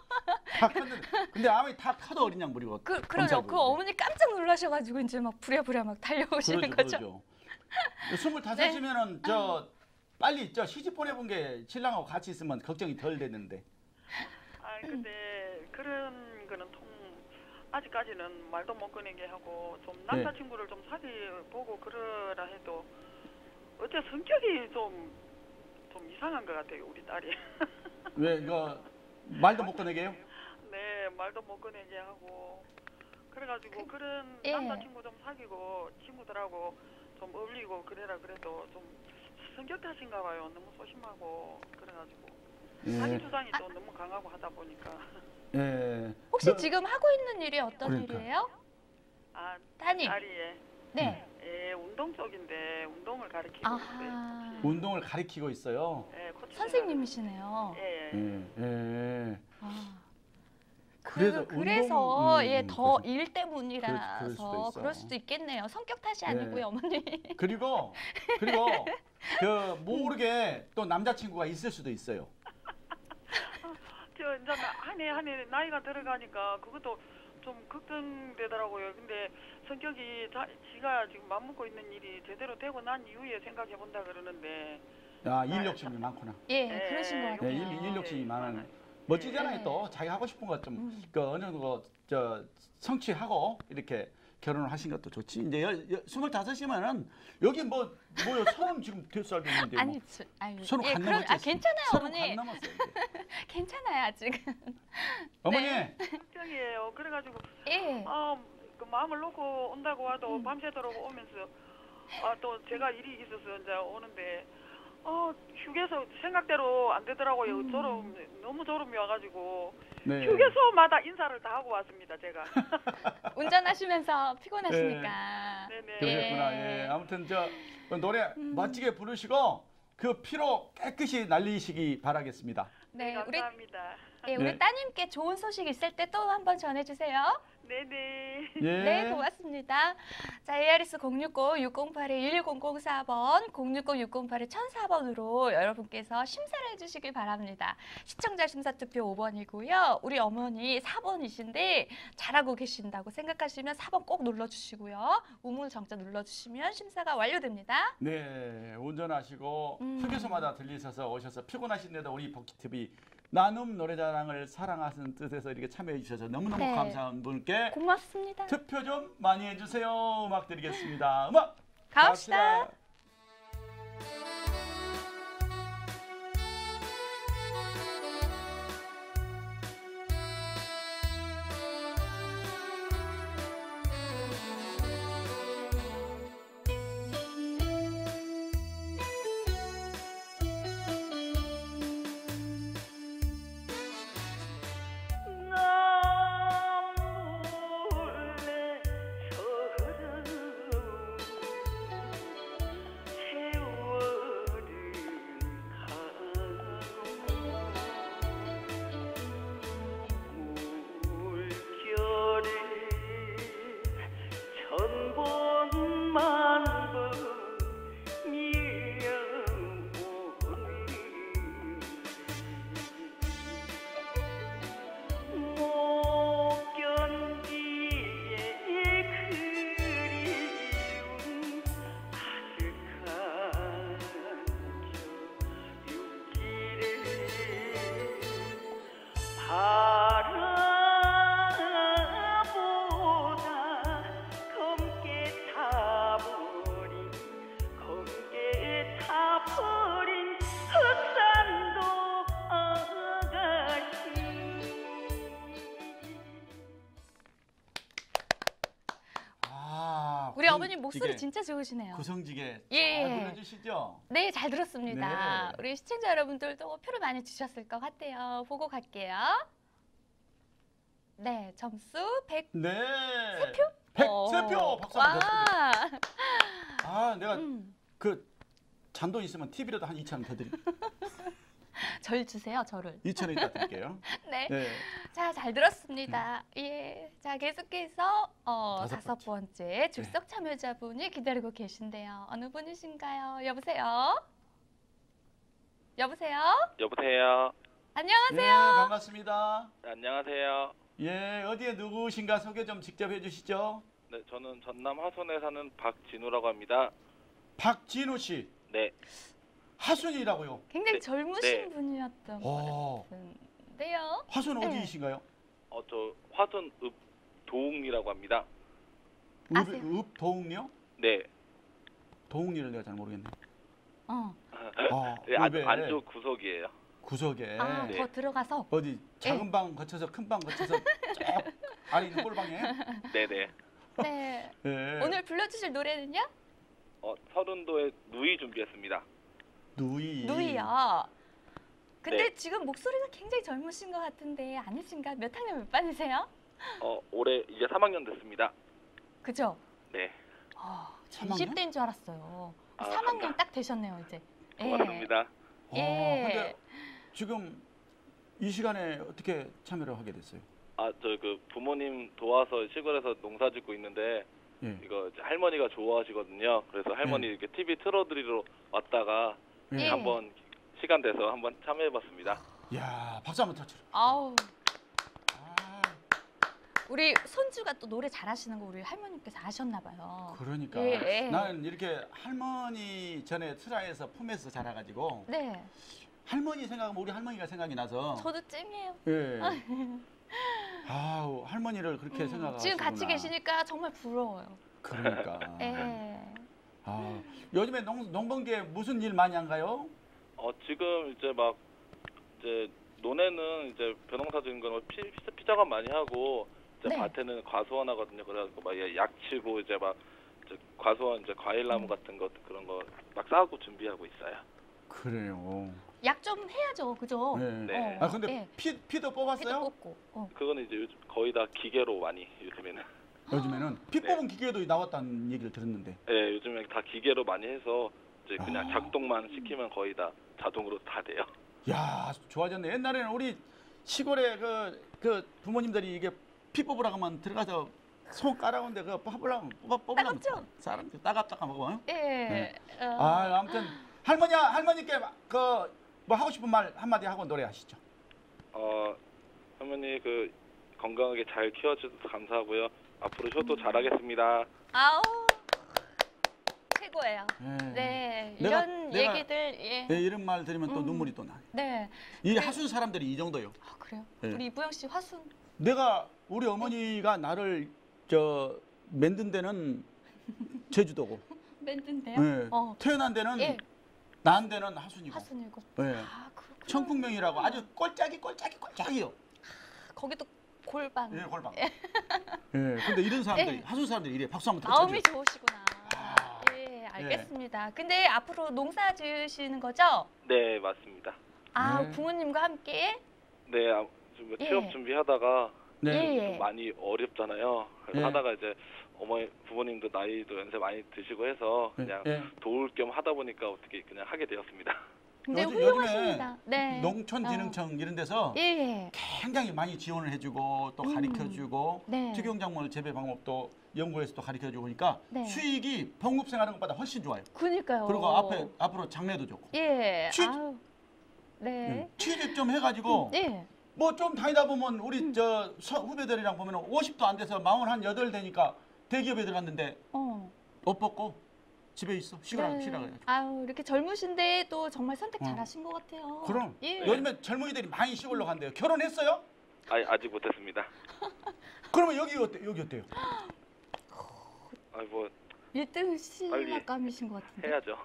다 컸는데. 근데 아무리 다 커도 어린 양 부리고. 그 그러죠. 그. 어머니 깜짝 놀라셔가지고 이제 막 부랴부랴 막 달려오시는 거죠. 그러죠. 스물다섯이면은 저 빨리 저 시집 보내본 게 신랑하고 같이 있으면 걱정이 덜 됐는데. 아 근데 그런 거는 통 아직까지는 말도 못 꺼내게 하고 좀 네. 남자친구를 좀 사귀 보고 그러라 해도 어째 성격이 좀 좀 이상한 것 같아요 우리 딸이. 왜 이거 말도 못 꺼내게요? 네, 말도 못 꺼내게 하고 그래가지고 그, 런 예. 남자친구 좀 사귀고 친구들하고 좀 어울리고 그래라 그래도 좀 성격 탓인가 봐요. 너무 소심하고 그래가지고 자기 예. 주장이 또 너무 강하고 하다 보니까 예. 혹시 너- 지금 하고 있는 일이 어떤 그러니까. 일이에요? 아 따님. 딸이 예, 네. 예, 운동 쪽인데 운동을 가르치고 아하. 운동을 가리키고 있어요. 있어요. 예, 코치 선생님이시네요. 예, 예. 예. 예. 아. 그래서 그, 그래서 운동- 음, 예, 더 그래서- 일 때문이라서 그럴 수도 있어. 그럴 수도 있겠네요. 성격 탓이 예. 아니고요, 어머니. 그리고 그리고 그 모르게 또 남자친구가 있을 수도 있어요. 저 이제 한해 한해 나이가 들어가니까 그것도 좀 걱정되더라고요. 근데 성격이 자, 지가 지금 맘먹고 있는 일이 제대로 되고 난 이후에 생각해 본다 그러는데 야, 일 욕심이 많구나. 예, 네, 그러신 것 네, 같아요. 일, 일 욕심이 많은. 멋지잖아요 네. 또 자기 하고 싶은 것 좀 음. 그 어느 정도 저 성취하고 이렇게 결혼을 하신 것도 좋지. 이제 열, 열, 스물다섯이면은 여기 뭐 뭐요 서른 지금 몇 살도 있는데 아니, 뭐. 저, 아유, 서른 예, 간 그럼. 아, 괜찮아요, 어머니. 이제. 괜찮아요, 아직은. 어머니 네. 걱정이에요. 그래가지고 예. 아, 그 마음을 놓고 온다고 와도 음. 밤새도록 오면서 아 또 제가 일이 있어서 이제 오는데 아휴 휴게소 생각대로 안 되더라고요. 음. 졸음 너무 졸음이 와가지고 네. 휴게소마다 인사를 다 하고 왔습니다. 제가. 운전하시면서 피곤하시니까. 네네. 그러셨구나. 예. 예. 아무튼 저 노래 음. 멋지게 부르시고 그 피로 깨끗이 날리시기 바라겠습니다. 네, 우리 감사합니다. 네, 우리 네. 따님께 좋은 소식 있을 때 또 한번 전해주세요. 네네. 예. 네, 고맙습니다. 자, ARS 060-608-1004번, 060-608-1004번으로 여러분께서 심사를 해주시길 바랍니다. 시청자 심사 투표 5번이고요. 우리 어머니 4번이신데 잘하고 계신다고 생각하시면 4번 꼭 눌러주시고요. 우물 정자 눌러주시면 심사가 완료됩니다. 네, 운전하시고 음. 휴게소마다 들리셔서 오셔서 피곤하신데도 우리 복지TV 나눔 노래자랑을 사랑하는 뜻에서 이렇게 참여해 주셔서 너무너무 네. 감사한 분께 고맙습니다. 투표 좀 많이 해주세요. 음악 드리겠습니다. 음악 가봅시다. 나몰래 아, 구성지게, 목소리 진짜 좋으시네요. 구성지게 예. 잘 불러주시죠. 네, 잘 들었습니다. 네. 우리 시청자 여러분들도 표를 많이 주셨을 것 같아요. 보고 갈게요. 네, 점수 100. 네. 세 표? 백세 표 박수 한번 와. 드립니다. 아, 내가 음, 그 잔돈 있으면 TV라도 한 2천 원더 드릴. 절 주세요, 저를. 2천 원 이따 드릴게요. 네. 네. 자, 잘 들었습니다. 예. 자, 계속해서 어, 다섯 다섯 번째 출석 참여자분이 기다리고 계신데요. 어느 분이신가요? 여보세요? 여보세요? 여보세요. 안녕하세요. 예, 반갑습니다. 네, 안녕하세요. 예, 어디에 누구신가 소개 좀 직접 해주시죠. 네, 저는 전남 하손에 사는 박진우라고 합니다. 박진우 씨, 네, 하순이라고요. 굉장히 네, 젊으신 네. 분이었던 것 오, 같은데요. 하순 네. 어디이신가요? 어, 저 화손 읍 도웅이라고 합니다. 읍, 아세요? 읍 도웅리요? 네, 도웅리를 내가 잘 모르겠네. 어. 아, 네 안, 읍에 안쪽 구석이에요. 구석에 아, 네. 더 들어가서 어디 작은 방 거쳐서 큰 방 거쳐서 쭉 아래 있는 꼴방에. 네, 네. 네. 예. 오늘 불러주실 노래는요? 어, 서른도의 누이 준비했습니다. 누이. 누이요. 근데 네. 지금 목소리가 굉장히 젊으신 것 같은데 아니신가? 몇 학년 몇 반이세요? 어, 올해 이제 3학년 됐습니다. 그죠? 네, 학년? 20대인 줄 알았어요. 아, 3학년 감사합니다. 딱 되셨네요, 이제. 예. 고맙습니다. 어, 예. 근데 지금 이 시간에 어떻게 참여를 하게 됐어요? 아, 저 그 부모님 도와서 시골에서 농사 짓고 있는데 예. 이거 할머니가 좋아하시거든요. 그래서 할머니 네. 이렇게 TV 틀어드리러 왔다가 예. 한번 시간 돼서 한번 참여해봤습니다. 야, 박수 한번 터치로. 아우, 아, 우리 손주가 또 노래 잘하시는 거 우리 할머니께서 아셨나 봐요. 그러니까 예, 예. 나는 이렇게 할머니 전에 트라에서 품에서 자라가지고 네, 할머니 생각하면 우리 할머니가 생각이 나서 저도 찜이에요. 예. 아우 할머니를 그렇게 음, 생각하시구나. 지금 같이 계시니까 정말 부러워요. 그러니까. 예. 아, 요즘에 농, 농번기에 무슨 일 많이 한가요? 어 지금 이제 막 이제 논에는 이제 벼농사 지은 거는 피, 피- 피작업 많이 하고 네. 밭에는 과수원 하거든요. 그래가지고 막 약 치고 이제 막 이제 과수원 이제 과일 나무 음. 같은 것 그런 거 막 싸고 준비하고 있어요. 그래요. 약 좀 해야죠, 그죠? 네. 네. 아 근데 예. 피 피도 뽑았어요? 뽑고. 어. 그거는 이제 요즘 거의 다 기계로 많이 요즘에는. 요즘에는 피 네. 뽑은 기계도 나왔다는 얘기를 들었는데. 예, 요즘에 다 기계로 많이 해서 이제 그냥 아. 작동만 시키면 거의 다 자동으로 다 돼요. 야 좋아졌네. 옛날에는 우리 시골에 그, 그 부모님들이 이게 피 뽑으라고 하면 들어가서 손 깔아온데 그거 뽑으려면 뽑아 뽑으려면 따갑죠? 사람 따갑따갑 먹어. 예. 네. 어. 아 아무튼 할머니 할머니께 그 뭐 하고 싶은 말 한마디 하고 노래하시죠. 어, 할머니 그 건강하게 잘 키워주셔서 감사하고요. 앞으로 효도 잘하겠습니다. 아우. 최고예요. 네. 네. 내가- 이런 내가- 얘기들 예. 네, 이런 말 들으면 또 음. 눈물이 또 나. 네. 이 하순 사람들이 이 정도요. 아, 그래요? 네. 우리 이부영 씨 화순 내가 우리 어머니가 나를 저 만든 데는 제주도고 밴드인데요. 네. 어. 태어난 데는 예. 난 데는 하순이고 화순이고. 네. 아, 그렇구나. 청풍명이라고 아주 꼴짝이 꼴짝이 꼴짝이요. 거기도 골방. 예, 골방. 예. 근데 이런 사람들이 예. 하순 사람들이 이래 박수 한번 마음이 쳐줘. 좋으시구나. 아. 예, 알겠습니다. 근데 앞으로 농사 지으시는 거죠? 네, 맞습니다. 아, 네. 부모님과 함께? 네, 아, 지금 예. 취업 준비하다가 네. 예, 좀 예. 많이 어렵잖아요. 그래서 예. 하다가 이제 어머니 부모님도 나이도 연세 많이 드시고 해서 그냥 예. 도울 겸 하다 보니까 어떻게 그냥 하게 되었습니다. 근데 요즘- 훌륭하십니다. 네. 농촌진흥청 이런 데서 예, 예. 굉장히 많이 지원을 해주고 또 음. 가르쳐주고 네. 특용작물 재배 방법도 연구해서 또 가르쳐주고 그러니까 네. 수익이 봉급생 하는 것보다 훨씬 좋아요. 그니까요. 그리고 앞에 앞으로 장래도 좋고 예. 취-. 네. 음, 취직 좀 해가지고 예. 뭐 좀 다니다 보면 음. 우리 저 서- 후배들이랑 보면 50도 안 돼서 마흔 한 여덟 되니까 대기업에 들어갔는데 어. 옷 벗고 집에 있어 쉬라 네. 쉬라 그래가지고. 아유, 이렇게 젊으신데 또 정말 선택 어. 잘하신 것 같아요. 그럼 예. 요즘에 젊은이들이 많이 시골로 간대요. 결혼했어요? 아, 아직 못했습니다. 그러면 여기 어때? 여기 어때요? 아, 뭐 1등 신랑감이신 것 같은데. 해야죠.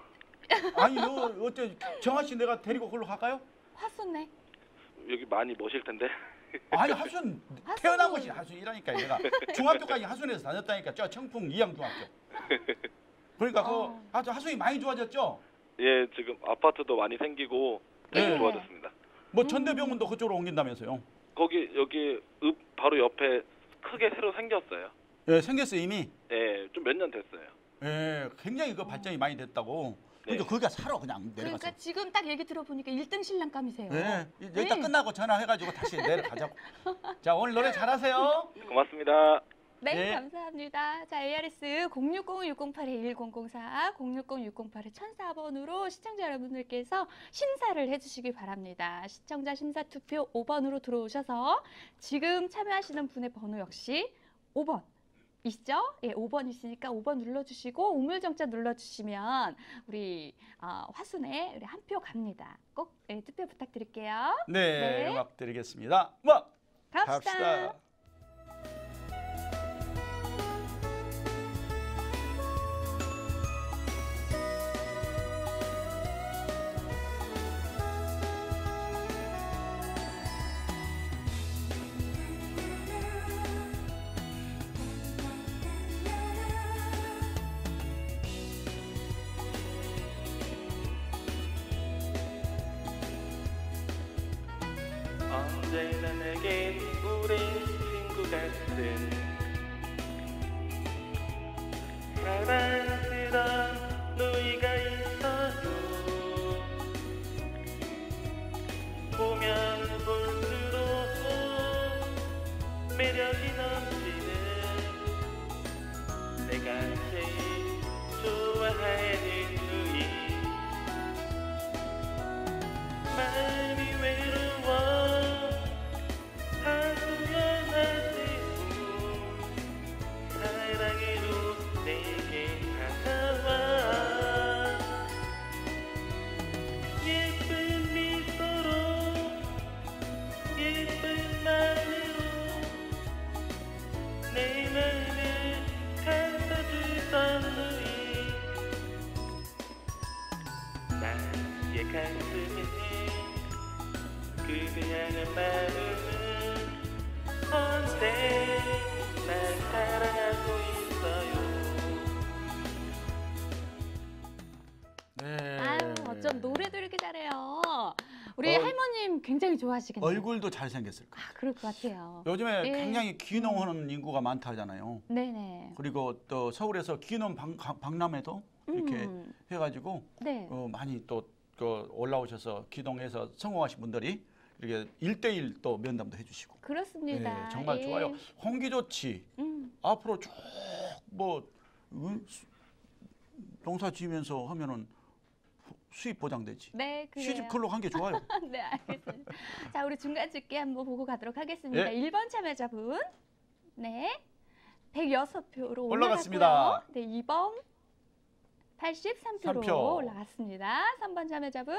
아니 요 어때? 정아 씨 내가 데리고 걸로 갈까요? 화순네. 여기 많이 멋일 텐데. 아니 하순. 태어난 곳이 하순이라니까 내가 중학교까지 하순에서 다녔다니까 저 청풍 이양중학교. 그러니까 그 어. 아주 하순이 많이 좋아졌죠. 예, 지금 아파트도 많이 생기고 되게 예. 좋아졌습니다. 뭐 전대병원도 그쪽으로 옮긴다면서요? 거기 여기 읍 바로 옆에 크게 새로 생겼어요. 예, 생겼어요 이미. 예, 좀 몇 년 됐어요. 예, 굉장히 그 발전이 많이 됐다고. 그러니까 네. 거기가 살아 그냥 내려가서. 그러니까 지금 딱 얘기 들어보니까 1등 신랑감이세요. 예, 일단 네. 끝나고 전화해가지고 다시 내려가자고. 자 오늘 노래 잘하세요. 고맙습니다. 네, 네. 감사합니다. 자, ARS 060-608-1004, 060-608-1004번으로 시청자 여러분들께서 심사를 해주시기 바랍니다. 시청자 심사 투표 5번으로 들어오셔서 지금 참여하시는 분의 번호 역시 5번. 이시죠? 예, 5번 있으니까 5번 눌러주시고 우물정자 눌러주시면 우리 어, 화순에 우리 한 표 갑니다. 꼭 예, 투표 부탁드릴게요. 네, 네. 음악 드리겠습니다. 뭐 갑시다. 갑시다. 좋아하시겠네요. 얼굴도 잘생겼을 거예요. 아, 그럴 것 같아요. 요즘에 예. 굉장히 귀농하는 인구가 많다잖아요. 네네. 그리고 또 서울에서 귀농 박, 박람회도 이렇게 음, 해가지고 네. 어, 많이 또 그 올라오셔서 귀농해서 성공하신 분들이 이렇게 일대일또 면담도 해주시고 그렇습니다. 예, 정말 예. 좋아요. 홍기 좋지. 음, 앞으로 쭉 뭐 농사 지으면서 하면은 수입 보장되지. 네, 그래요. 시집 클록 한 게 좋아요. 네, 알겠습니다. 자, 우리 중간 집계 한번 보고 가도록 하겠습니다. 예. 1번 참여자분. 네. 106표로 올라갔습니다. 올라갔고요. 네, 2번 83표로 3표. 올라갔습니다. 3번 참여자분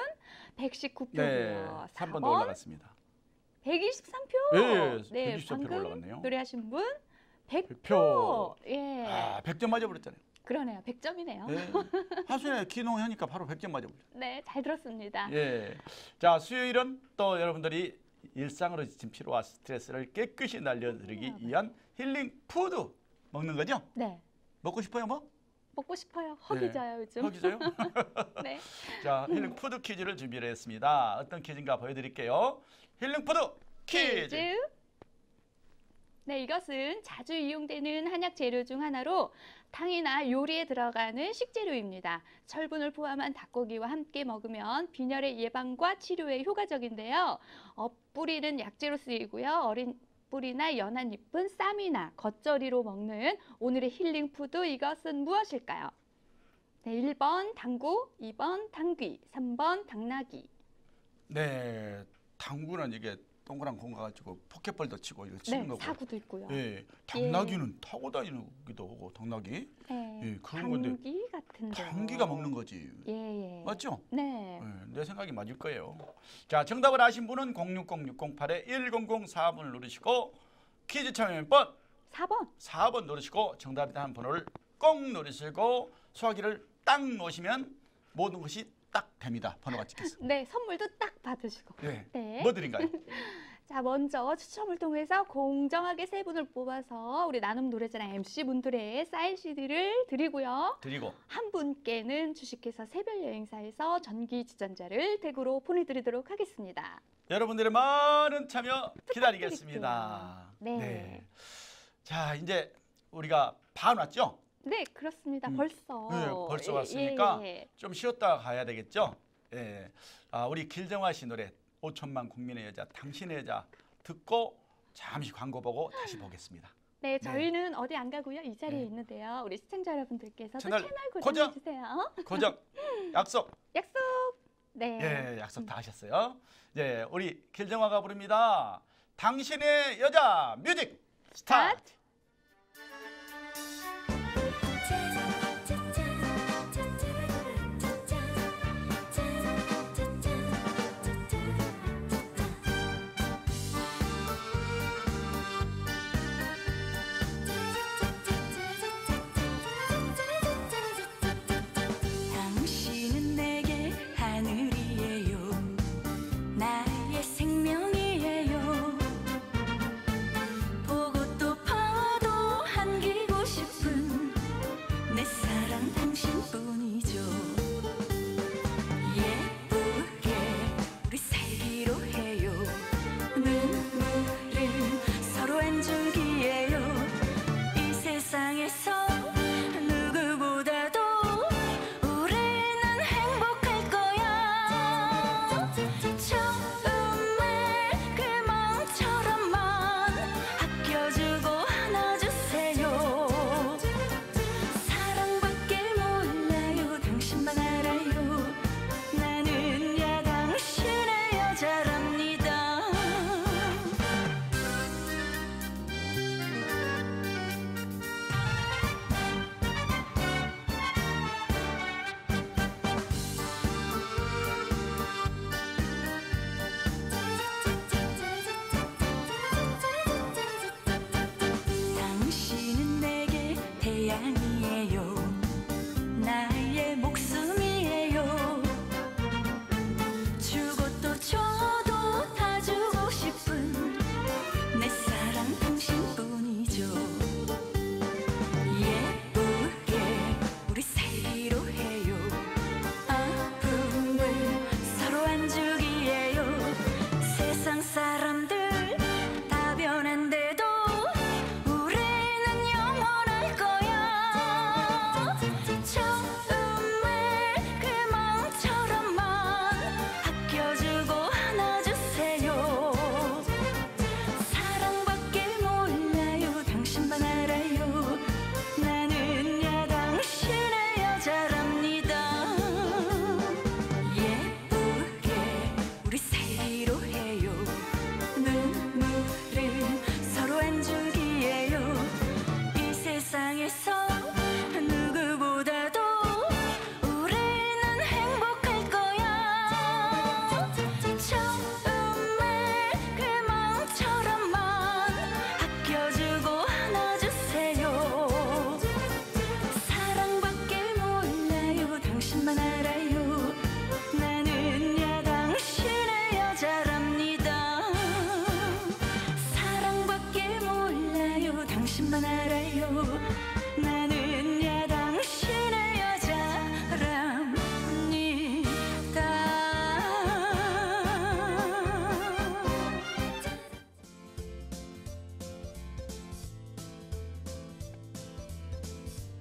119표고요. 네, 3번도 올라갔습니다. 123표. 예, 123 표로 방금 올라갔네요. 노래하신 분 100표. 100표. 예. 아, 100점 맞아 버렸잖아요. 그러네요. 100점이네요. 네. 하순에 귀농하니까 바로 100점 맞아버렸죠. 네, 잘 들었습니다. 예. 자, 수요일은 또 여러분들이 일상으로 지친 피로와 스트레스를 깨끗이 날려드리기 위한 healing food 먹는 거죠? 네. 먹고 싶어요, 뭐? 먹고 싶어요. 허기져요, 요즘. 허기져요? 네. 자, healing food 퀴즈를 준비를 했습니다. 어떤 퀴즈인가 보여드릴게요. healing food 퀴즈. 네, 이것은 자주 이용되는 한약 재료 중 하나로 탕이나 요리에 들어가는 식재료입니다. 철분을 포함한 닭고기와 함께 먹으면 빈혈의 예방과 치료에 효과적인데요. 어, 뿌리는 약재로 쓰이고요. 어린 뿌리나 연한 잎은 쌈이나 겉절이로 먹는 오늘의 healing food 이것은 무엇일까요? 네, 1번 당구, 2번 당귀, 3번 당나귀. 네, 당구는 이게 동그란 공 가지고 포켓볼도 치고 이거 치는 네, 거고. 사구도 있고요. 예, 당나귀는 타고 다니기도 하고 당나귀. 네, 예, 그런 건데 당귀 같은데. 당귀가 먹는 거지. 예, 예. 맞죠? 네. 예, 내 생각이 맞을 거예요. 자, 정답을 아신 분은 060-608에 1004번을 누르시고 퀴즈 참여 몇 번? 4번. 4번 누르시고 정답이 한 번호를 꼭 누르시고 수화기를 딱 놓으시면 모든 것이 딱 됩니다. 번호가 찍혀서. 네, 선물도 딱 받으시고. 네. 네. 뭐 드린가요? 자, 먼저 추첨을 통해서 공정하게 세 분을 뽑아서 우리 나눔 노래자랑 MC 분들의 사인 CD를 드리고요. 드리고 한 분께는 주식회사 새별 여행사에서 전기 지전자를 댁으로 보내드리도록 하겠습니다. 여러분들의 많은 참여 기다리겠습니다. 네. 자, 이제 우리가 반 왔죠? 네, 그렇습니다. 음. 벌써. 네, 벌써 예, 왔으니까 예, 예. 좀 쉬었다 가야 되겠죠? 예. 아, 우리 길정화 씨 노래 5천만 국민의 여자 당신의 여자 듣고 잠시 광고 보고 다시 보겠습니다. 네, 저희는 어디 안 가고요. 이 자리에 네. 있는데요. 우리 시청자 여러분들께서 채널 채널, 채널 고정! 고정해 주세요. 고정 약속. 약속. 네. 예, 약속 다 하셨어요. 예, 우리 길정화가 부릅니다. 당신의 여자 뮤직 스타트. 당신은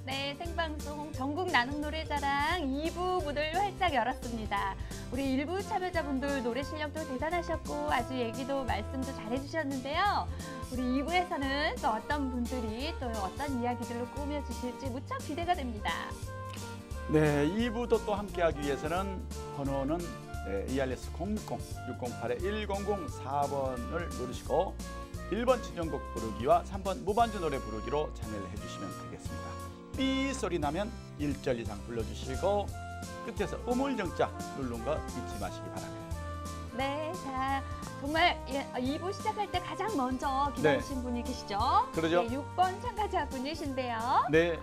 네, 생방송 전국 나눔 노래자랑 2부 문을 활짝 열었습니다. 우리 일부 참여자분들 노래 실력도 대단하셨고 아주 얘기도 말씀도 잘해주셨는데요. 우리 2부에서는 또 어떤 분들이 또 어떤 이야기들로 꾸며주실지 무척 기대가 됩니다. 네, 2부도 또 함께하기 위해서는 번호는 네, ERS 060 608에 1004번을 누르시고 1번 친정곡 부르기와 3번 무반주 노래 부르기로 참여를 해주시면 되겠습니다. 삐 소리 나면 1절 이상 불러주시고 끝에서 우물정자 누른 거 잊지 마시기 바랍니다. 네, 자 정말 예, 2부 시작할 때 가장 먼저 기다리신 분이 계시죠? 그러죠. 네, 6번 참가자 분이신데요. 네,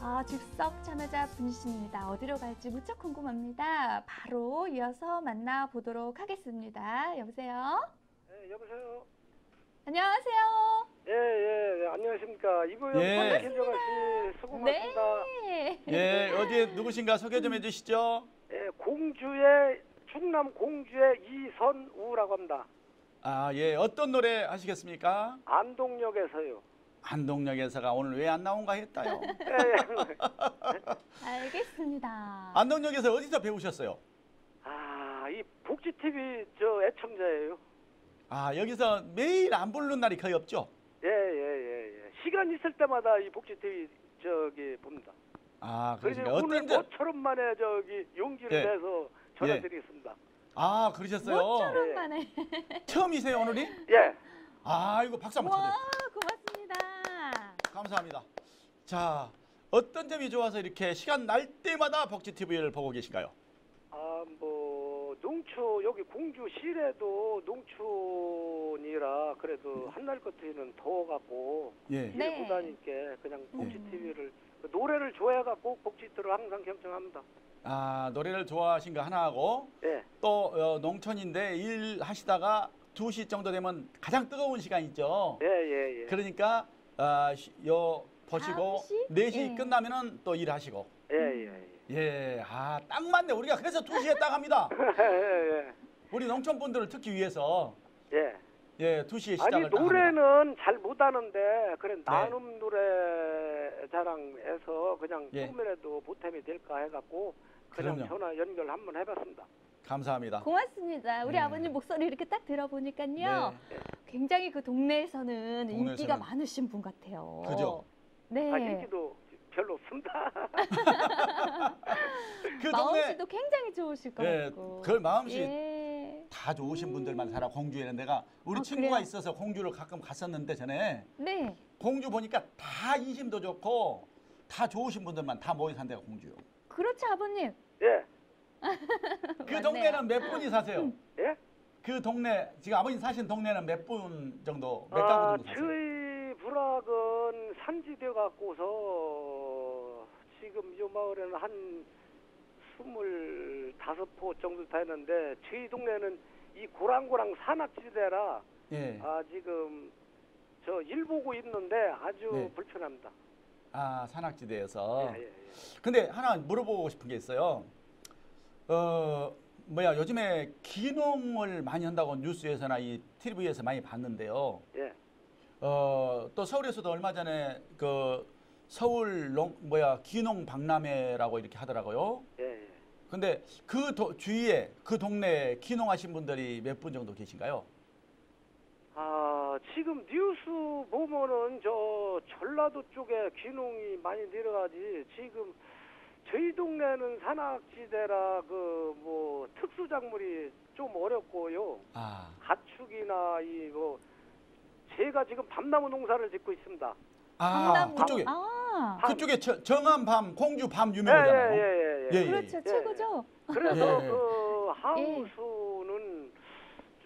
아, 즉석 참여자 분이십니다. 어디로 갈지 무척 궁금합니다. 바로 이어서 만나보도록 하겠습니다. 여보세요? 네, 여보세요. 안녕하세요. 예, 예, 네, 안녕하십니까. 이보영 예. 김정아 씨 수고 네. 많습니다. 예, 어디 누구신가 소개 좀 해주시죠. 예, 공주의 충남 공주의 이선우라고 합니다. 아, 예, 어떤 노래 하시겠습니까? 안동역에서요. 안동역에서가 오늘 왜 안 나온가 했다요. 예, 예. 알겠습니다. 안동역에서 어디서 배우셨어요? 아, 이 복지 TV 저 애청자예요. 아, 여기서 매일 안 부르는 날이 거의 없죠? 예, 예, 예, 예. 시간 있을 때마다 이 복지 TV 저기 봅니다. 아, 그래서 오늘 어떤 점? 모처럼 만에 저기 용기를 예. 내서 전화드리겠습니다. 아, 그러셨어요? 모처럼 예. 만에. 처음이세요, 오늘이? 예. 아, 이거 박수 한번 와, 쳐줘요. 고맙습니다. 감사합니다. 자, 어떤 점이 좋아서 이렇게 시간 날 때마다 복지 TV를 보고 계신가요? 아, 뭐 농촌 여기 공주 시내도 농촌이라 그래도 한날 끝에는 더워갖고 예. 네. 일 보다니까 그냥 복지 음. TV를 노래를 좋아해갖고 복지 TV를 항상 경청합니다. 아, 노래를 좋아하신 거 하나 하고 예. 또 어, 농촌인데 일 하시다가 2시 정도 되면 가장 뜨거운 시간 있죠. 예, 예, 예. 그러니까 아, 시- 요 보시고 5시? 4시 예. 끝나면은 또 일하시고. 예, 예, 예. 아, 딱 맞네. 우리가 그래서 2시에 딱 합니다. 예. 우리 농촌 분들을 특히 위해서 예. 예, 2시에 시작을 아니 딱 합니다. 노래는 잘 못하는데 네. 그래 나눔 노래 자랑해서 그냥 예. 조금이라도 보탬이 될까 해갖고 그냥 그럼요. 전화 연결 한번 해봤습니다. 감사합니다. 고맙습니다. 우리 네. 아버님 목소리 이렇게 딱 들어보니까요. 네. 굉장히 그 동네에서는 동네에서는. 인기가 많으신 분 같아요. 그죠? 네. 아 인기도 별로 없습니다. 그 마음씨도 굉장히 좋으실 것 예, 같고. 그 마음씨 예. 다 좋으신 분들만 살아 공주에는 내가 우리 아, 친구가 그래요? 있어서 공주를 가끔 갔었는데 전에 네. 공주 보니까 다 인심도 좋고 다 좋으신 분들만 다 모여 산 데가 공주요. 그렇죠, 아버님. 예. 그 맞네요. 동네는 몇 분이 사세요? 예? 그 동네 지금 아버님 사신 동네는 몇 분 정도 몇 아, 가구 정도 사세요? 저희 부락은 산지대 갖고서 지금 이 마을에는 한 스물다섯 포 정도 되는데 저희 동네는 이 고랑고랑 산악지대라 예. 아 지금 저 일 보고 있는데 아주 네. 불편합니다. 아 산악지대에서. 예, 예, 예. 근데 하나 물어보고 싶은 게 있어요. 어 뭐야 요즘에 기농을 많이 한다고 뉴스에서나 이 TV에서 많이 봤는데요. 예. 어또 서울에서도 얼마 전에 그 서울 농 뭐야 기농 박람회라고 이렇게 하더라고요. 예, 예. 근데 그 도- 주위에 그 동네 기농하신 분들이 몇 분 정도 계신가요? 아 지금 뉴스 보면은 저 전라도 쪽에 귀농이 많이 내려가지 지금 저희 동네는 산악지대라 그 뭐 특수작물이 좀 어렵고요 아, 가축이나 이 뭐 제가 지금 밤나무 농사를 짓고 있습니다. 아. 그쪽에 아, 밤. 그쪽에 저- 정한 밤, 공주 밤 예, 유명하잖아요. 예, 예, 예. 예, 예. 그렇죠, 예. 최고죠. 그래서 예. 그 하우스는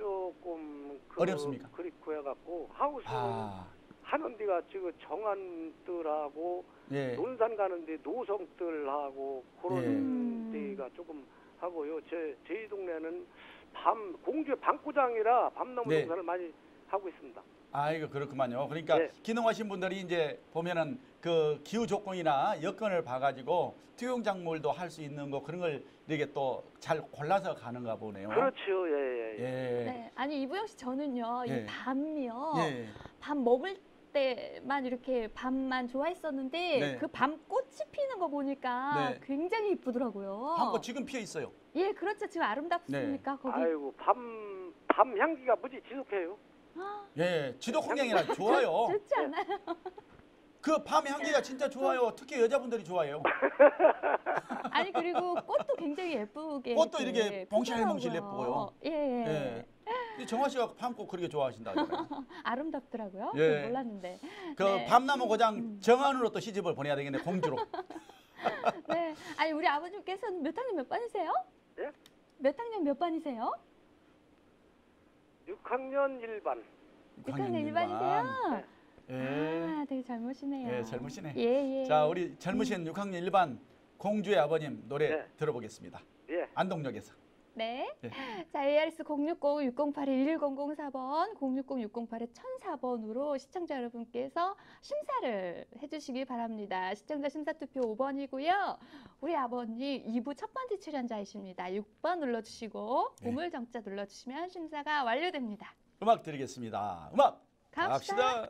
조금 그 어렵습니까? 그리고 해갖고 하우스는 아, 하는 데가 지금 정한들하고 예. 논산 가는데 노성들하고 그런 예. 음. 데가 조금 하고요. 제 저희 동네는 밤 공주의 밤구장이라 밤나무 네. 농사를 많이 하고 있습니다. 아이고 그렇구만요. 그러니까 네. 기농하신 분들이 이제 보면은 그 기후 조건이나 여건을 봐가지고 투용 작물도 할 수 있는 거 그런 걸 이렇게 또 잘 골라서 가는가 보네요. 그렇죠. 예, 예, 예. 예. 네. 아니 이부영 씨 저는요 예. 이 밤이요 예. 밤 먹을 때만 이렇게 밤만 좋아했었는데 네. 그 밤꽃 꽃이 피는 거 보니까 네. 굉장히 이쁘더라고요. 한거 지금 피어 있어요. 예, 그렇죠. 지금 아름답습니까? 네. 거기. 아이고 밤, 밤 향기가 무지 지속해요. 예, 지도 홍양이라 좋아요. 좋지 않아요? 그밤 향기가 진짜 좋아요. 특히 여자분들이 좋아해요. 아니 그리고 꽃도 굉장히 예쁘게 꽃도 이렇게 봉실봉실 피더라고요. 예, 예. 예. 이 정화 씨가 밤꽃 그렇게 좋아하신다. 아름답더라고요. 예. 몰랐는데. 그 네. 밤나무 고장 정안으로 또 시집을 보내야 되겠네 공주로. 네. 아니 우리 아버님께서는 몇 학년 몇 반이세요? 예? 몇 학년 몇 반이세요? 6학년 1반. 6학년 일반이세요? 예. 아, 되게 젊으시네요. 예, 젊으시네. 예, 예. 자, 우리 젊으신 6학년 1반 공주의 아버님 노래 네. 들어보겠습니다. 예. 안동역에서. 네. 예. 자, ARS 060-608-1100 060-608-1004번으로 시청자 여러분께서 심사를 해주시기 바랍니다. 시청자 심사투표 5번이고요. 우리 아버님 2부 첫 번째 출연자이십니다. 6번 눌러주시고 네. 보물정자 눌러주시면 심사가 완료됩니다. 음악 드리겠습니다. 음악 갑시다. 갑시다.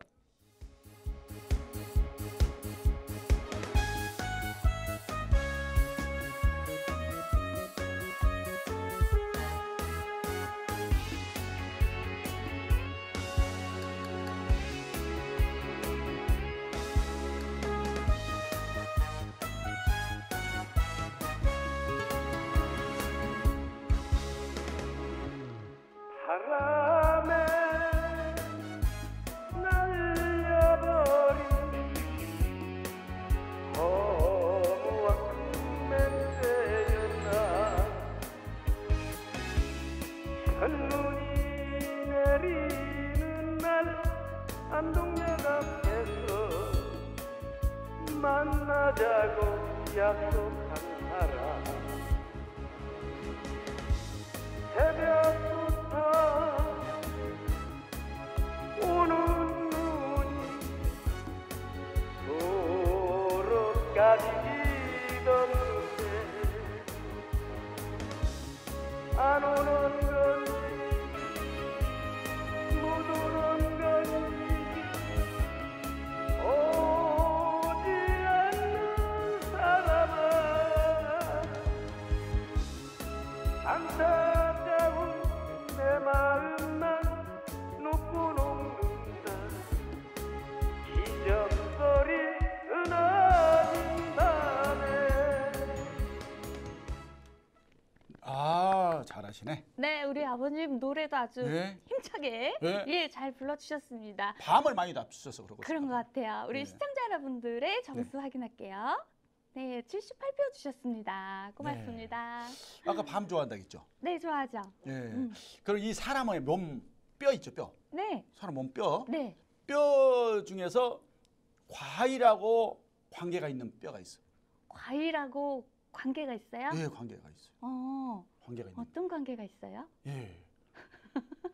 네. 네, 우리 아버님 노래도 아주 네. 힘차게 네. 예, 잘 불러주셨습니다. 밤을 많이 답주셔서 그러고 그런 것 같아요. 우리 네. 시청자 여러분들의 점수 확인할게요. 네, 78표 주셨습니다. 고맙습니다. 아까 밤 좋아한다 했죠. 네, 좋아하죠. 예. 음. 그리고 이 사람의 몸 뼈 있죠, 뼈. 네, 사람 몸 뼈. 네. 뼈 중에서 과일하고 관계가 있는 뼈가 있어요. 과일하고 관계가 있어요? 예, 관계가 있어요. 어, 관계가 있는. 어떤 관계가 있어요? 예.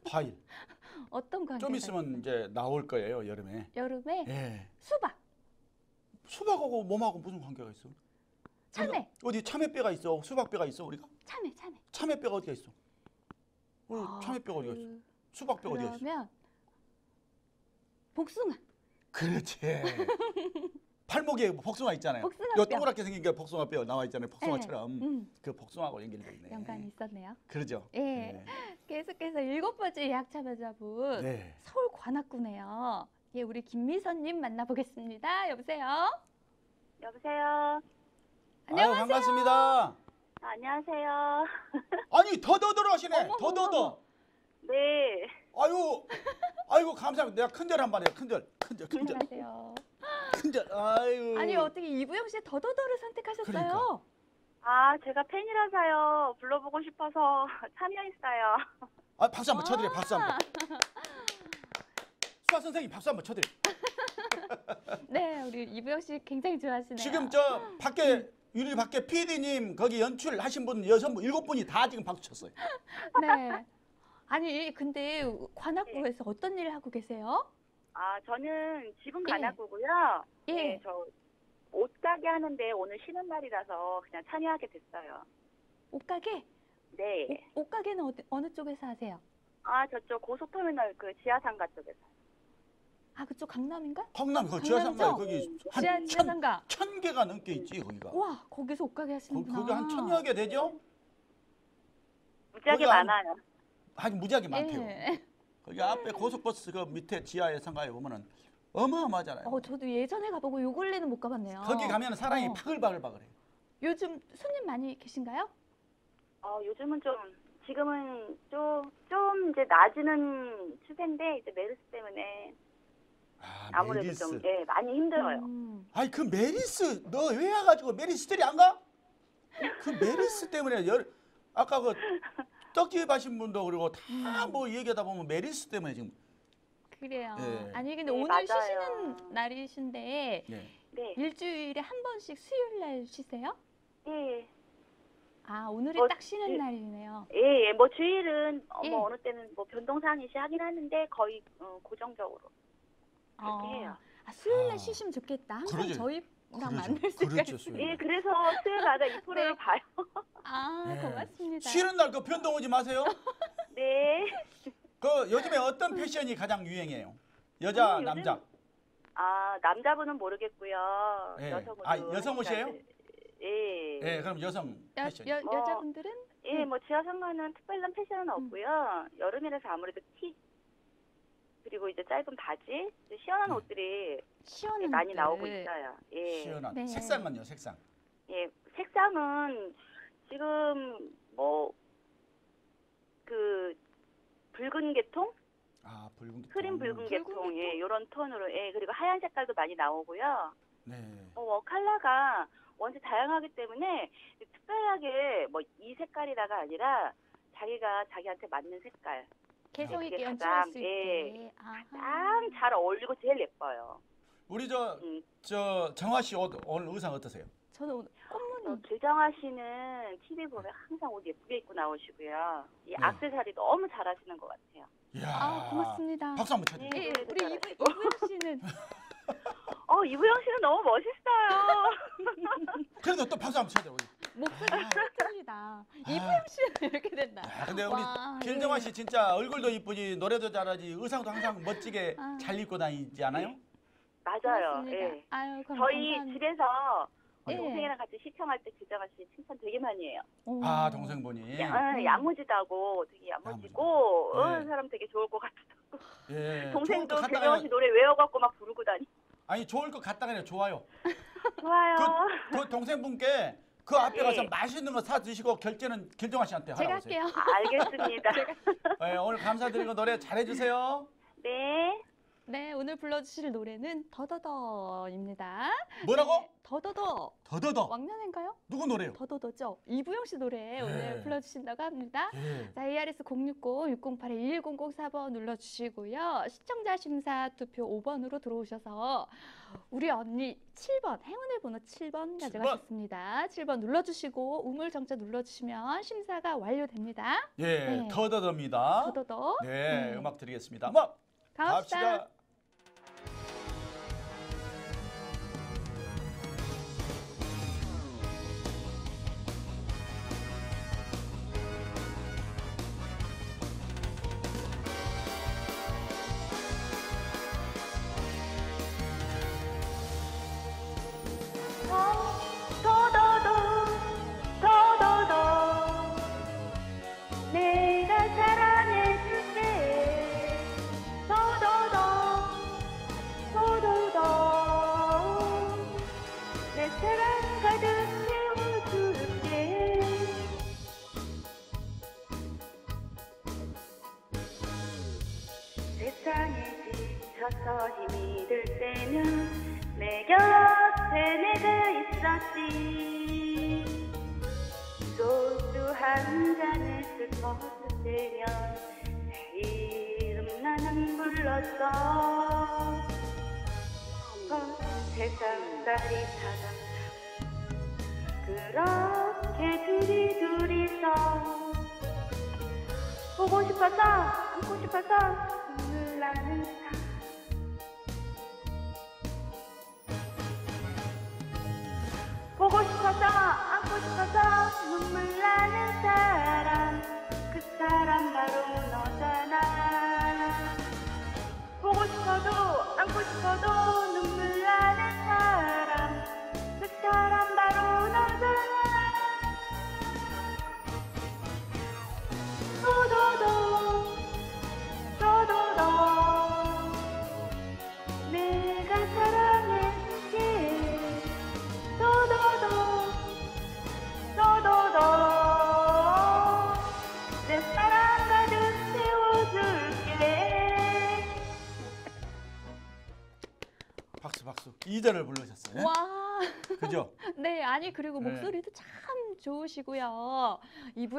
과일. 어떤 관계가 좀 있으면 있어요? 이제 나올 거예요, 여름에. 여름에 예. 수박, 수박하고 몸하고 무슨 관계가 있어? 참외, 어디 참외뼈가 있어? 수박뼈가 있어, 우리가? 참외, 참외. 참외뼈가 어디가 있어? 우리 아, 참외뼈가 어디가 있어? 그- 수박뼈가 어디가 있어? 그러면 복숭아, 그렇지. 팔목에 복숭아 있잖아요. 복숭아 요 뼈. 동그랗게 생긴 게 복숭아 뼈 나와 있잖아요. 복숭아처럼. 음, 그 복숭아하고 연결돼 있네. 연관이 있었네요. 그러죠. 예. 계속해서 일곱 번째 예약 참여자분 네. 서울 관악구네요. 예, 우리 김미선님 만나보겠습니다. 여보세요. 여보세요. 아유, 반갑습니다. 안녕하세요. 아니 더더더러 하시네. 어머, 더더더. 네. 아유, 아이고 감사합니다. 내가 큰절 한 번 해요. 큰절, 큰절, 큰절, 안녕하세요. 큰절. 아유. 아니 어떻게 이부영 씨의 더더더를 선택하셨어요? 그러니까. 아, 제가 팬이라서요. 불러보고 싶어서 참여했어요. 아 박수 한번 쳐드려. 박수 아. 한번. 수아 선생님 박수 한번 쳐드려. 네, 우리 이부영 씨 굉장히 좋아하시네요. 지금 저 밖에 유리 밖에 PD님 거기 연출하신 분 여섯 분 일곱 분이 다 지금 박수 쳤어요. 네. 아니 근데 관악구에서 어떤 일을 하고 계세요? 아, 저는 집은 예. 관악구고요. 예. 네, 저 옷가게 하는데 오늘 쉬는 날이라서 그냥 참여하게 됐어요. 옷가게? 네. 옷, 옷가게는 어디, 어느 쪽에서 하세요? 아, 저쪽 고속터미널 그 지하상가 쪽에서. 아 그쪽 강남인가? 강남 그 강남이죠? 지하상가 거기 지하 한 천, 지하상가. 천 개가 넘게 있지 거기가. 와 거기서 옷가게 거, 하시는구나. 거기 한 천여 개 되죠? 무지하게 거기 많아요. 아주 무지하게 많대요. 예. 거기 앞에 고속버스 그 밑에 지하에 상가에 보면은 어마어마하잖아요. 어 저도 예전에 가보고 요 근래는 못 가봤네요. 거기 가면 사람이 어. 바글바글바글해요. 요즘 손님 많이 계신가요? 어, 요즘은 좀 지금은 좀, 좀 이제 낮은 추세인데 이제 메르스 때문에 아, 아무래도 메리스. 좀 예, 많이 힘들어요. 음. 아니 그 메리스 너 왜 와가지고 메리스들이 안 가? 그 메리스 때문에 열 아까 그 떡집 하신 분도 그리고 다 뭐 얘기하다 보면 메리스 때문에 지금 그래요. 예. 아니 근데 네, 오늘 맞아요. 쉬시는 날이신데 예. 네. 일주일에 한 번씩 수요일 날 쉬세요? 예. 아 오늘이 어, 딱 쉬는 예. 날이네요. 예, 예. 뭐 주일은 어, 예. 뭐 어느 때는 뭐 변동사항이 있긴 하는데 거의 어, 고정적으로 그렇게 어. 해요. 아 수요일 날 아. 쉬시면 좋겠다. 항상 그러죠. 저희 랑 그러죠. 만날 수가 그렇죠, 있어요. 수요일. 예, 그래서 수요일마다 이 프로를 네. 봐요. 아 예. 고맙습니다. 쉬는 날 그 변동 오지 마세요. 네. 그 요즘에 어떤 패션이 가장 유행해요? 여자, 어, 요즘- 남자. 아, 남자분은 모르겠고요. 예. 여성으로. 아, 여성 옷이에요? 하니까 예. 예, 그럼 여성 여, 패션. 여, 뭐, 여자분들은 예, 뭐 지하 상가는 특별한 패션은 없고요. 여름이라서 아무래도 티 그리고 이제 짧은 바지, 이제 시원한 네. 옷들이 시원한 많이 옷들. 나오고 있어요. 예. 시원한 네. 색상은요, 색상. 예, 색상은 지금 뭐 그 붉은 계통, 아, 붉은 게 크림 붉은 붉은 계통, 예, 요런 톤으로, 예, 그리고 하얀 색깔도 많이 나오고요. 네. 어, 뭐 컬러가 원체 다양하기 때문에 특별하게 뭐 이 색깔이라가 아니라 자기가 자기한테 맞는 색깔 개성 그게 있게 가장, 연출할 수 있게. 예, 아하. 가장 잘 어울리고 제일 예뻐요. 우리 저, 음. 저 정화 씨 옷, 오늘 의상 어떠세요? 저는 오늘 어, 꽃무늬. 길정아 씨는 TV 보면 항상 옷 예쁘게 입고 나오시고요. 이 네. 악세사리 너무 잘하시는 것 같아요. 이야. 아 고맙습니다. 박수 한번 쳐주세요. 예, 네, 우리 네, 이부 이부영 씨는 어, 이부영 씨는 너무 멋있어요. 그래도 또 박수 한번 쳐줘요. 우리. 목소리 아. 틀리다. 이부영 씨는 이렇게 된다. 아, 근데 우리 와, 길정아 예. 씨 진짜 얼굴도 이쁘지 노래도 잘하지 의상도 항상 멋지게 아. 잘 입고 다니지 않아요? 맞아요. 고맙습니다. 예. 아유, 그럼 저희 감사합니다. 집에서 예. 동생이랑 같이 시청할 때 길정아 씨 칭찬 되게 많이 해요. 오. 아 동생분이. 야, 네. 야무지다고 되게 야무지고 야무지다. 어, 네. 사람 되게 좋을 것 같다고. 예. 동생도 좋을 것 같다가 씨 노래 외워갖고 막 부르고 다니. 아니 좋을 것 같다가 아니라 좋아요. 좋아요. 그, 그 동생분께 그 앞에 가서 예. 맛있는 거 사 드시고 결제는 길정아 씨한테 하라고 제가 하세요. 할게요. 아, 알겠습니다. 예, 오늘 감사드리고 노래 잘해 주세요. 네. 네, 오늘 불러주실 노래는 더더더입니다. 뭐라고? 네, 더더더. 더더더. 왕년인가요? 누구 노래요? 더더더죠. 이부영 씨 노래 오늘 네. 불러주신다고 합니다. 예. 자, ARS 060-608-1104번 눌러주시고요. 시청자 심사 투표 5번으로 들어오셔서 우리 언니 7번, 행운의 번호 7번 가져가셨습니다. 7번 눌러주시고 우물정자 눌러주시면 심사가 완료됩니다. 예, 네. 더더더입니다. 더더더. 네, 네. 음악 드리겠습니다. 뭐 가봅시다. 갑시다. Thank you. 보고 싶어서 안고 좋으시고요.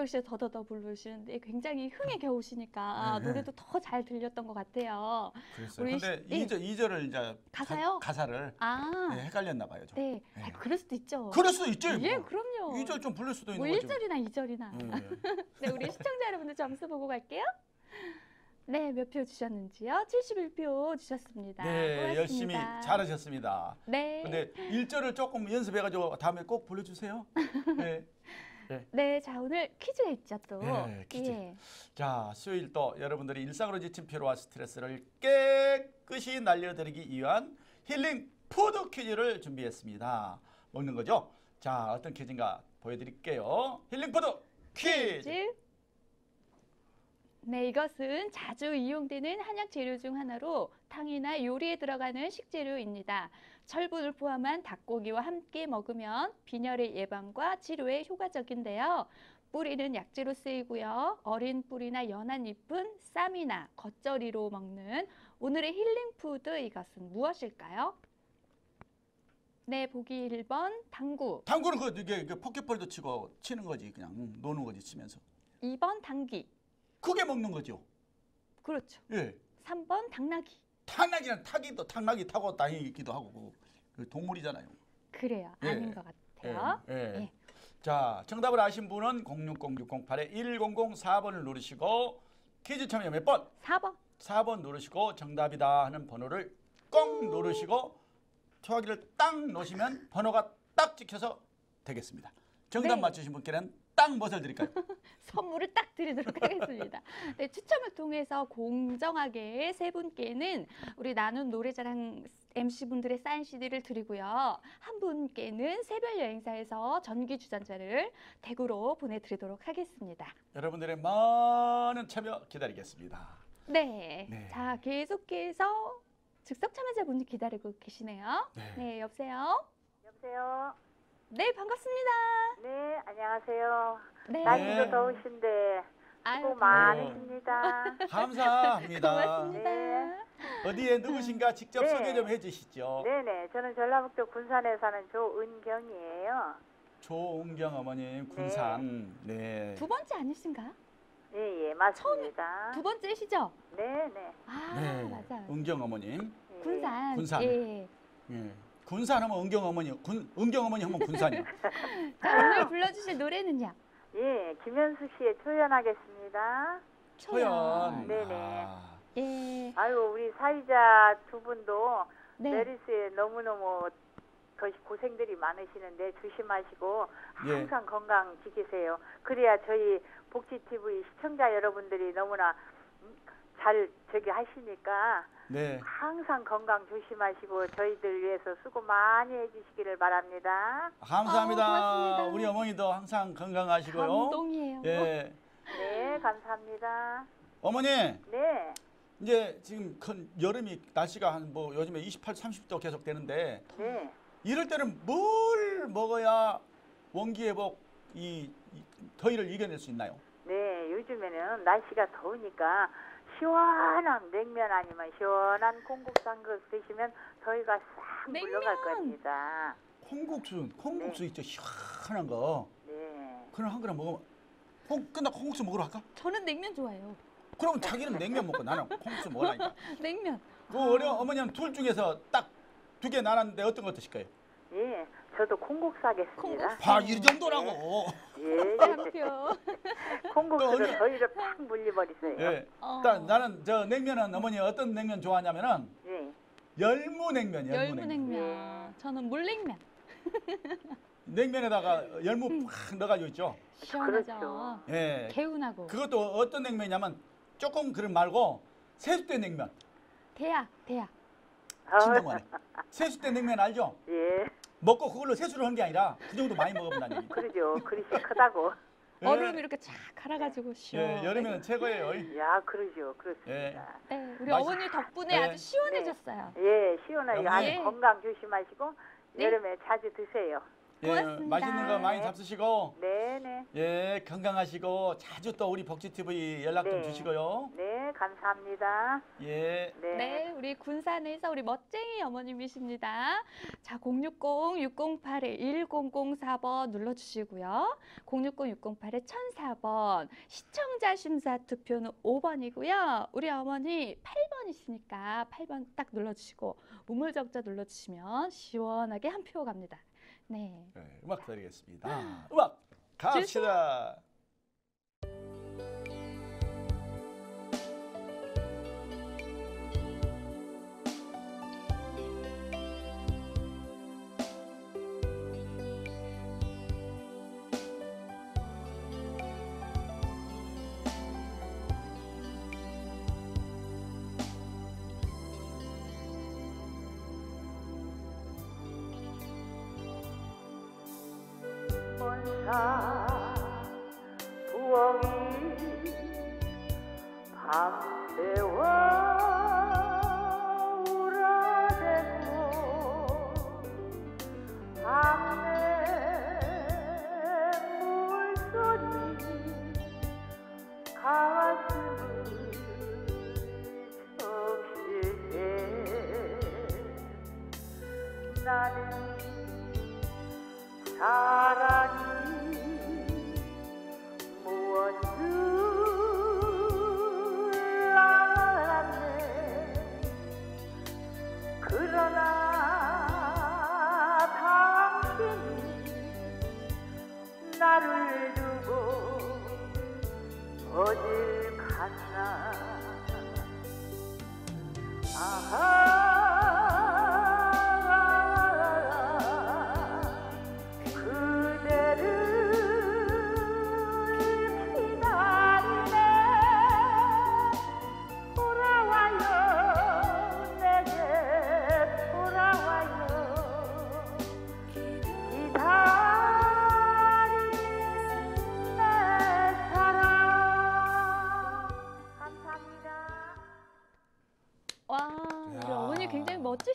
씨 더더더 부르시는데 굉장히 흥에 겨우시니까 네. 노래도 더 잘 들렸던 것 같아요. 그랬어요. 우리 근데 시- 이 2절, 이절을 이제 가사요? 가, 사를 아, 네, 헷갈렸나 봐요. 좀. 네, 네. 아, 그럴 수도 있죠. 그럴 수도 있죠. 예, 뭐. 그럼요. 2절 좀 부를 수도 뭐 있는 거죠. 1절이나 2절이나. 예. 네, 우리 시청자 여러분들 점수 보고 갈게요. 네, 몇 표 주셨는지요? 71표 주셨습니다. 네, 고맙습니다. 열심히 잘하셨습니다. 네. 근데 1절을 조금 연습해가지고 다음에 꼭 불러주세요. 네. 네, 자 오늘 퀴즈가 있죠 또. 예, 퀴즈. 예. 자, 수요일 또 여러분들이 일상으로 지친 피로와 스트레스를 깨끗이 날려드리기 위한 healing food 퀴즈를 준비했습니다. 먹는 거죠? 자, 어떤 퀴즈인가 보여드릴게요. healing food 퀴즈. 퀴즈. 네, 이것은 자주 이용되는 한약 재료 중 하나로 탕이나 요리에 들어가는 식재료입니다. 철분을 포함한 닭고기와 함께 먹으면 빈혈의 예방과 치료에 효과적인데요. 뿌리는 약재로 쓰이고요. 어린 뿌리나 연한 잎은 쌈이나 겉절이로 먹는 오늘의 healing food 이것은 무엇일까요? 네, 보기 1번 당구, 당구는 그 이게 그 포켓볼도 치고 치는 거지 그냥 응, 노는 거지 치면서. 2번 당귀. 그게 먹는 거죠. 그렇죠. 예. 3번 당나귀. 탕락이랑 타기도 탕락이 타고 다니기도 하고 그 동물이잖아요. 그래요. 예. 아닌 것 같아요. 예, 예. 예. 자, 정답을 아신 분은 060-608에 1004번을 누르시고 퀴즈 참여 몇 번? 4번. 4번 누르시고 정답이다 하는 번호를 꼭 누르시고 초하기를 딱 놓으시면 번호가 딱 찍혀서 되겠습니다. 정답 네. 맞추신 분께는 딱 무엇을 드릴까요? 선물을 딱 드리도록 하겠습니다. 네, 추첨을 통해서 공정하게 세 분께는 우리 나눈 노래자랑 MC분들의 사인 CD를 드리고요. 한 분께는 새별 여행사에서 전기 주전자를 댁으로 보내드리도록 하겠습니다. 여러분들의 많은 참여 기다리겠습니다. 네. 네. 자, 계속해서 즉석 참여자분이 기다리고 계시네요. 네. 네, 여보세요? 여보세요. 네, 반갑습니다. 네, 안녕하세요. 네. 날씨도 더우신데 아유, 수고. 많으십니다. 감사합니다. 고맙습니다. 네. 어디에 누구신가 직접 네. 소개 좀 해주시죠. 네네, 저는 전라북도 군산에 사는 조은경이에요. 조은경 어머님 군산. 네. 두 번째 아니신가? 예, 예, 맞습니다. 두 번째시죠? 네네. 아, 네. 맞아요. 은경 어머님. 예. 군산. 군산. 예. 예. 군산 하면 은경 어머니, 군 은경 어머니 하면 군산이요. 자, 오늘 불러주실 노래는요? 예, 김현수 씨의 초연하겠습니다. 초연. 네네. 아, 예. 아유, 우리 사위자 두 분도 네. 메르스에 너무너무 더 고생들이 많으시는데 조심하시고 예. 항상 건강 지키세요. 그래야 저희 복지TV 시청자 여러분들이 너무나 음, 잘 저기 하시니까 네. 항상 건강 조심하시고 저희들 위해서 수고 많이 해주시기를 바랍니다. 감사합니다. 아우, 고맙습니다. 우리 어머니도 항상 건강하시고요. 감동이에요. 예. 네, 감사합니다. 어머니, 네, 이제 지금 큰 여름이 날씨가 한 뭐 요즘에 28, 30도 계속 되는데 네. 이럴 때는 뭘 먹어야 원기 회복 이, 이 더위를 이겨낼 수 있나요? 네, 요즘에는 날씨가 더우니까 시원한 냉면 아니면 시원한 콩국수 그 드시면 더위가 싹 냉면! 물러갈 겁니다. 콩국수, 콩국수 네. 있죠 시원한 거. 네. 그럼 한 그릇 먹으면 콩 끝나 콩국수 먹으러 갈까? 저는 냉면 좋아해요. 그럼 자기는 냉면 먹고 나는 콩국수 먹으라니까. 냉면. 그 어려 어머니는 둘 중에서 딱 두 개 나눴는데 어떤 거 드실까요? 예, 저도 콩국수 하겠습니다. 콩국수. 봐, 이 정도라고. 예, 한 예. 표. 콩국수로 언니. 더위를 팍 물려버리세요. 예. 어. 일단 나는 저 냉면은 어머니 어떤 냉면 좋아하냐면은 예. 열무 냉면, 열무 냉면. 열무냉면. 저는 물냉면. 냉면에다가 열무 팍 넣어가지고 있죠. 시원하죠. 그렇죠. 예. 개운하고. 그것도 어떤 냉면이냐면 조금 그런 말고 세수대 냉면. 대야, 대야. 진동하네. 세수대 냉면 알죠? 예, 먹고 그걸로 세수를 한 게 아니라 그 정도 많이 먹어본다는 얘기. 그러죠. 그릇이 크다고. 예. 얼음 이렇게 쫙 갈아가지고 시원. 예, 여름에는 최고예요. 야, 그러죠. 그렇습니다. 네, 우리 맛있- 어머니 덕분에 네. 아주 시원해졌어요. 예, 시원하게 어머니. 아주 건강 조심하시고 네. 여름에 자주 드세요. 예, 고맙습니다. 맛있는 거 많이 잡수시고 네, 네. 예, 건강하시고 자주 또 우리 복지 TV 연락 좀 네. 주시고요. 네, 감사합니다. 예. 네, 우리 군산에서 우리 멋쟁이 어머님이십니다. 자, 060-608-1004번 눌러주시고요. 060-608-1004번. 시청자 심사 투표는 5번이고요. 우리 어머니 8번이시니까 8번 딱 눌러주시고 우물정자 눌러주시면 시원하게 한 표 갑니다. 네. 네, 음악 드리겠습니다. 음악 갑시다.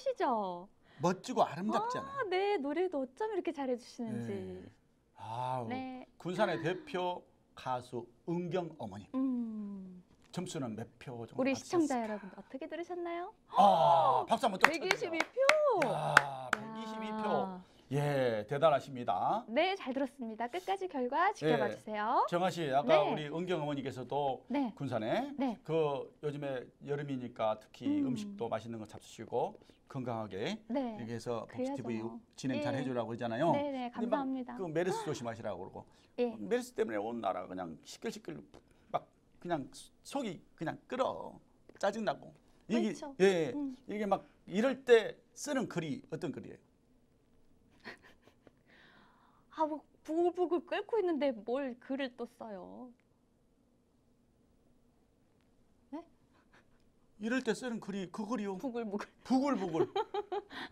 멋지시죠? 멋지고 아름답잖아요. 아, 네, 노래도 어쩜 이렇게 잘해주시는지. 네. 아우, 네. 군산의 대표 가수 은경 어머니. 음, 점수는 몇 표 정도 우리 받으셨을까? 시청자 여러분 어떻게 들으셨나요? 아, 박수 한번 또 122표. 야, 122표. 예, 대단하십니다. 네, 잘 들었습니다. 끝까지 결과 지켜봐 예. 주세요. 정아 씨, 아까 네. 우리 은경 어머니께서도 네, 군산에 네. 그 요즘에 여름이니까 특히 음. 음. 식도 맛있는 거 잡수시고 건강하게 네. 이렇게 해서. 복지 TV 진행 예. 잘 해주라고 그러잖아요. 네, 네, 감사합니다. 그 메르스 조심하시라고 그러고 예. 메르스 때문에 온 나라 그냥 시끌시끌 막 그냥 속이 그냥 끓어 짜증 나고 이게 그렇죠. 예 음. 이게 막 이럴 때 쓰는 글이 어떤 글이에요? 아, 뭐 부글부글 끓고 있는데 뭘 글을 또 써요. 이럴 때 쓰는 글이 그 글이요. 부글부글, 부글부글.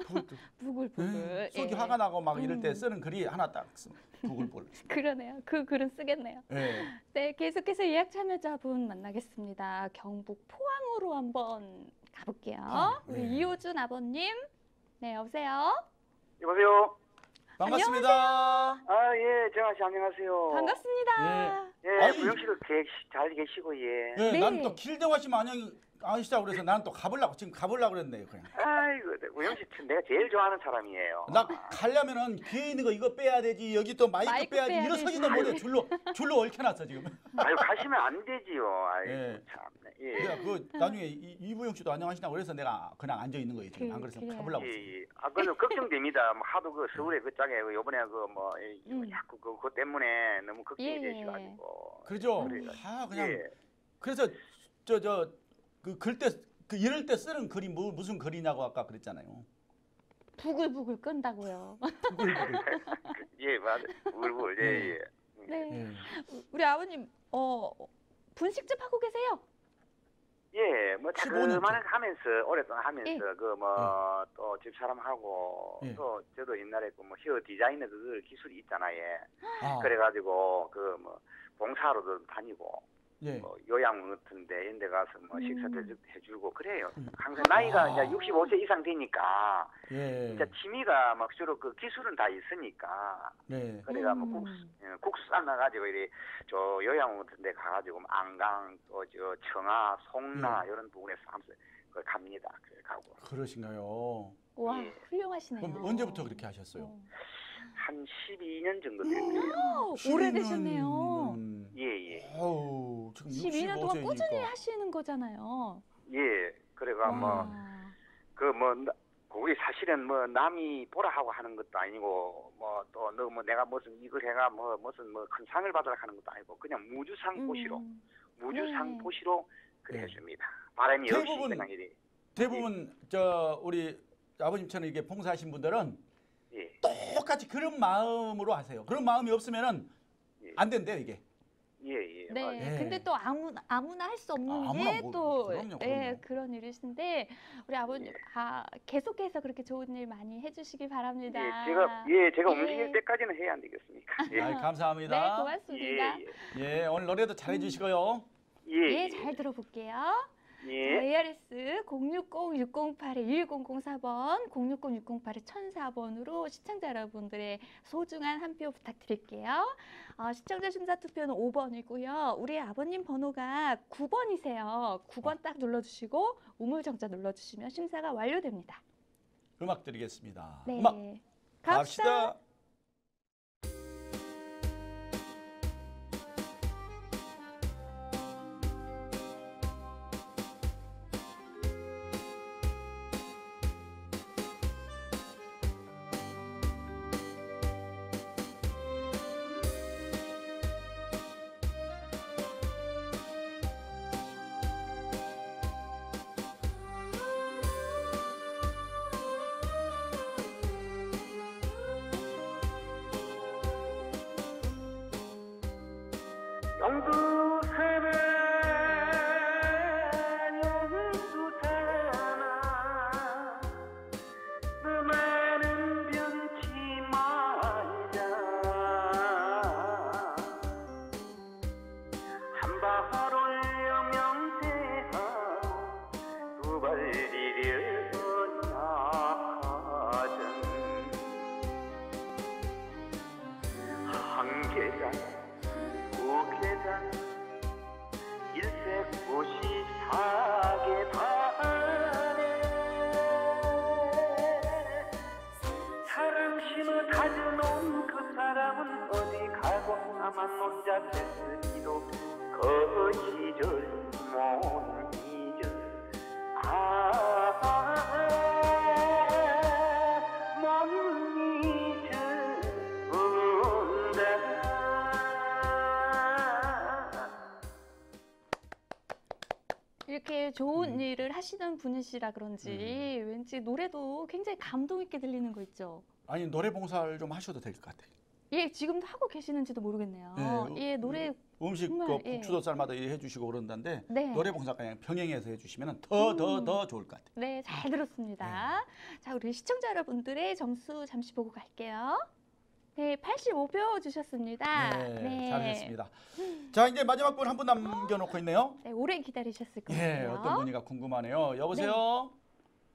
부글 부글부글. 예, 속이 예. 화가 나고 막 이럴 때 음. 쓰는 글이 하나 딱 씁- 부글부글. 그러네요. 그 글은 쓰겠네요. 예. 네, 계속해서 예약 참여자분 만나겠습니다. 경북 포항으로 한번 가볼게요. 포항, 우리 네. 이호준 아버님. 네, 여보세요? 여보세요. 반갑습니다. 아 예, 정아 씨 안녕하세요. 반갑습니다. 예, 아니. 구영 씨도 계- 잘 계시고 예. 예, 네. 나는 또 길정아 씨 마냥 아시자 그래서 나는 또 가보려고 지금 가보려고 그랬네요, 그냥. 아이고, 구영 씨 내가 제일 좋아하는 사람이에요. 나 가려면은 귀에 있는 거 이거 빼야 되지 여기 또 마이크, 마이크 빼야지 빼야 일어서지도. 못해 줄로 줄로 얽혀놨어 지금. 아유 가시면 안 되지요. 아이고 예. 참. 예. 내가 그 나중에 이, 이부영 씨도 안녕하시나 그래서 내가 그냥 앉아 있는 거예요 지금 그- 안 그래서 그래요. 가보려고. 예. 예. 아, 그래서 걱정됩니다. 뭐 하도 그 서울에 그 짝에 그 요번에 그뭐 음. 자꾸 그, 그것 때문에 너무 걱정이 예, 예. 되셔가지고. 그래요. 아 그냥 예. 그래서 저 저 그 글 때 그 이럴 때 쓰는 글이 뭐, 무슨 글이냐고 아까 그랬잖아요. 부글부글 끈다고요. 예, 맞아. 울고, 예, 예. 네. 예. 우리 아버님, 어, 분식집 하고 계세요? 예, 뭐15 년째. 자그마한 하면서 오랫동안 하면서 예. 그뭐 또 집사람하고 예. 또 저도 옛날에 그뭐 헤어 디자이너 그 기술이 있잖아요. 예. 아, 그래가지고 그 뭐 봉사로도 다니고 예. 뭐 요양 같은 데 이런 데 가서 뭐 음. 식사도 해주- 해주고 그래요. 음. 항상 나이가 아. 이제 65세 이상 되니까 예. 진짜 취미가 막 주로 그 기술은 다 있으니까 네. 그래가 뭐 음. 국수, 예, 국수 삶아가지고 이리 저 요양 같은 데 가가지고 뭐 안강 또저 청아 송나 예. 이런 부분에서 하면서 그 갑니다. 그래 가고 그러신가요? 와 예. 훌륭하시네요. 그럼 언제부터 그렇게 하셨어요? 어. 한 12년 정도 됐어요. 어, 오래되셨네요. 12년. 예예 아우, 지금 12년 동안 65세니까. 꾸준히 하시는 거잖아요. 예. 그래가 뭐 와. 그뭐 우리 사실은 뭐 남이 보라 하고 하는 것도 아니고 뭐 또 너 뭐 내가 무슨 이걸 해가 뭐 무슨 뭐 큰 상을 받으라 하는 것도 아니고 그냥 무주상 보시로 음. 무주상 네. 보시로 그래 네. 해줍니다. 바람이 없이 대부분 그냥 이리 대부분 저 우리 아버님처럼 이게 봉사하신 분들은 예. 똑같이 그런 마음으로 하세요. 그런 마음이 없으면은 예. 안 된대요, 이게. 예, 예. 네, 맞아요. 예. 근데 또 아무 아무나 할 수 없는 아, 아무나 게 뭐, 또 그럼요, 예, 그럼요. 그런 일이신데 우리 아버님 아, 계속해서 그렇게 좋은 일 많이 해주시기 바랍니다. 예, 제가 예, 제가 예. 움직일 때까지는 해야 안 되겠습니까? 예. 아이, 네, 감사합니다. 고맙습니다. 예, 예, 오늘 노래도 잘해 주시고요. 예. 예. 예, 잘 들어볼게요. 예. ARS 060-608-1004번, 060-608-1004번으로 시청자 여러분들의 소중한 한 표 부탁드릴게요. 어, 시청자 심사 투표는 5번이고요. 우리 아버님 번호가 9번이세요. 9번 딱 눌러주시고 우물정자 눌러주시면 심사가 완료됩니다. 음악 드리겠습니다. 네, 음악 갑시다. 갑시다. 이렇게 좋은 일을 하시는 분이시라 그런지 왠지 노래도 굉장히 감동 있게 들리는 거 있죠. 아니 노래 봉사를 좀 하셔도 될 것 같아요. 예, 지금도 하고 계시는지도 모르겠네요. 네, 예, 노래 음 식 정말, 그 예. 삶아도 이렇게 해주시고 그런다는데 네. 노래 봉사가 그냥 병행해서 해주시면 더더더 음. 좋을 것 같아요. 네, 잘 들었습니다. 자, 우리 시청자 여러분들의 점수 잠시 보고 갈게요. 네, 85표 주셨습니다. 네, 잘하셨습니다. 자 이제 마지막 분 한 분 남겨놓고 있네요. 네, 오래 기다리셨을 거예요. 예, 어떤 분이가 궁금하네요. 여보세요.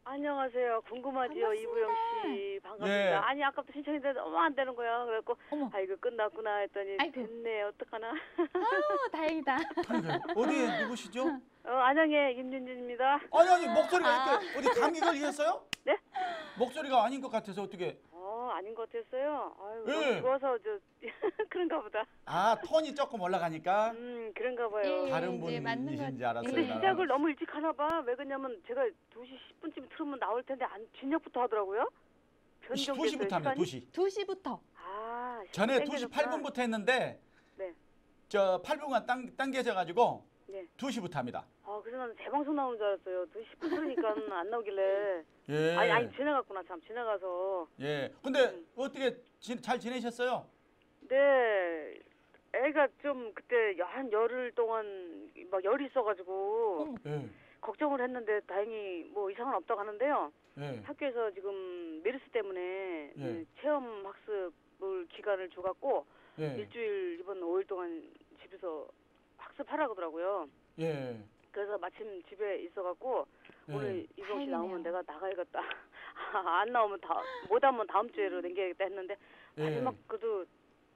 안녕하세요. 궁금하지요, 반갑습니다. 이부영 씨. 반갑습니다. 예. 아니, 아까부터 신청했는데 너무 안 되는 거야. 그래갖고, 어머, 아, 이거 끝났구나 했더니, 아이고. 됐네. 어떡하나. 아유, 다행이다. 어디에 누구시죠? 어, 안녕해, 김윤진입니다. 아니 아니 목소리가 이렇게 어디 감기 걸리셨어요? 네? 목소리가 아닌 것 같아서 어떻게? 어, 아닌 것 같았어요. 아유, 예. 너무 좋아서, 저, 그런가 보다. 아 톤이 조금 올라가니까 음, 그런가 봐요. 예. 다른 이제 맞는 분이신지 것 알았어요. 근데 네. 나는. 시작을 너무 일찍 하나 봐. 왜 그러냐면, 제가 2시 10분쯤 틀으면 나올 텐데, 안, 진역부터 하더라고요. 변경됐어요, 2시부터 하면 시간이. 2시. 2시부터. 아, 전에 시간 2시 땡겨졌구나. 8분부터 했는데 네. 저 8분간 당, 당겨져 가지고 네. 2시부터 합니다. 아, 그래서 나는 재방송 나오는 줄 알았어요. 2시 10분 틀으니까 안 나오길래. 예. 아니, 아니, 지나갔구나, 참. 지나가서. 예. 근데 음. 어떻게 지, 잘 지내셨어요? 네. 애가 좀 그때 한 열흘 동안 막 열이 있어가지고 어머. 예. 걱정을 했는데 다행히 뭐 이상은 없다고 하는데요. 예. 학교에서 지금 메르스 때문에 예. 음, 체험 학습을 기간을 줘갖고 예. 일주일 이번 5일 동안 집에서 학습하라 그러더라고요. 예. 그래서 마침 집에 있어갖고 예. 오늘 씨 다행이네요. 나오면 내가 나가야겠다. 안 나오면 다 못 하면 다음 주에로 남겨야겠다 했는데 예. 마지막 그래도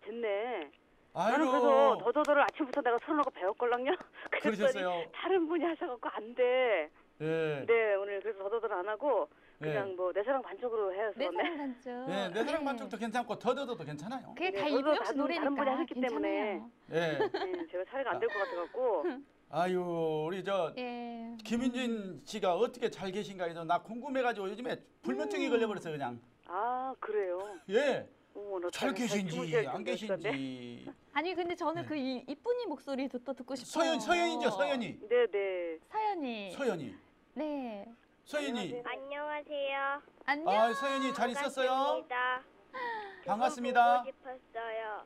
됐네. 아이고. 나는 그래서 더더더를 아침부터 내가 틀어놓고 배웠걸랑요. 그랬더니 그러셨어요. 다른 분이 하셔갖고 안 돼. 예. 네 오늘 그래서 더더들 안 하고 그냥 예. 뭐내 사랑 반쪽으로 해서 내 네. 사랑 반쪽. 예, 내 사랑 네. 반쪽도 괜찮고 더더더도 괜찮아요. 그게 다 네, 다른- 노래니까 다른 분이 하셨기 괜찮아요. 예. 네, 제가 차례가 안 될 것 같아갖고 아유, 우리 저 예. 김윤진 씨가 어떻게 잘 계신가 해서 나 궁금해가지고 요즘에 불면증이 음. 걸려버렸어 그냥. 아 그래요. 예. 어머, 나잘잘 계신지 안. 계신지. 아니 근데 저는 네. 그 이, 이쁜이 목소리도 또 듣고 싶어요. 서연 서연이죠 서연이. 네네. 서연이. 서연이. 네. 서연이. 안녕하세요. 안녕. 아 서연이 잘 있었어요? 반갑습니다. 반갑습니다. 보고 싶었어요.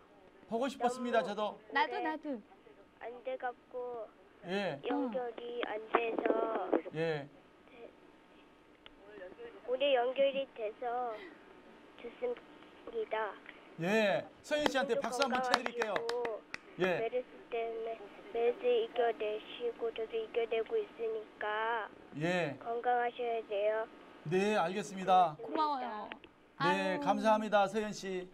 보고 싶었습니다 저도. 나도 네. 나도. 안 돼갖고 예. 연결이 안 돼서 예. 오늘 연결이 돼서 좋습니다. 예. 서연 씨한테 박수 한번 쳐드릴게요. 건강하시고 예. 메르스 때문에 메르스 이겨내시고 저도 이겨내고 있으니까 예. 건강하셔야 돼요. 네 알겠습니다. 고마워요. 네 아유, 감사합니다 서연 씨.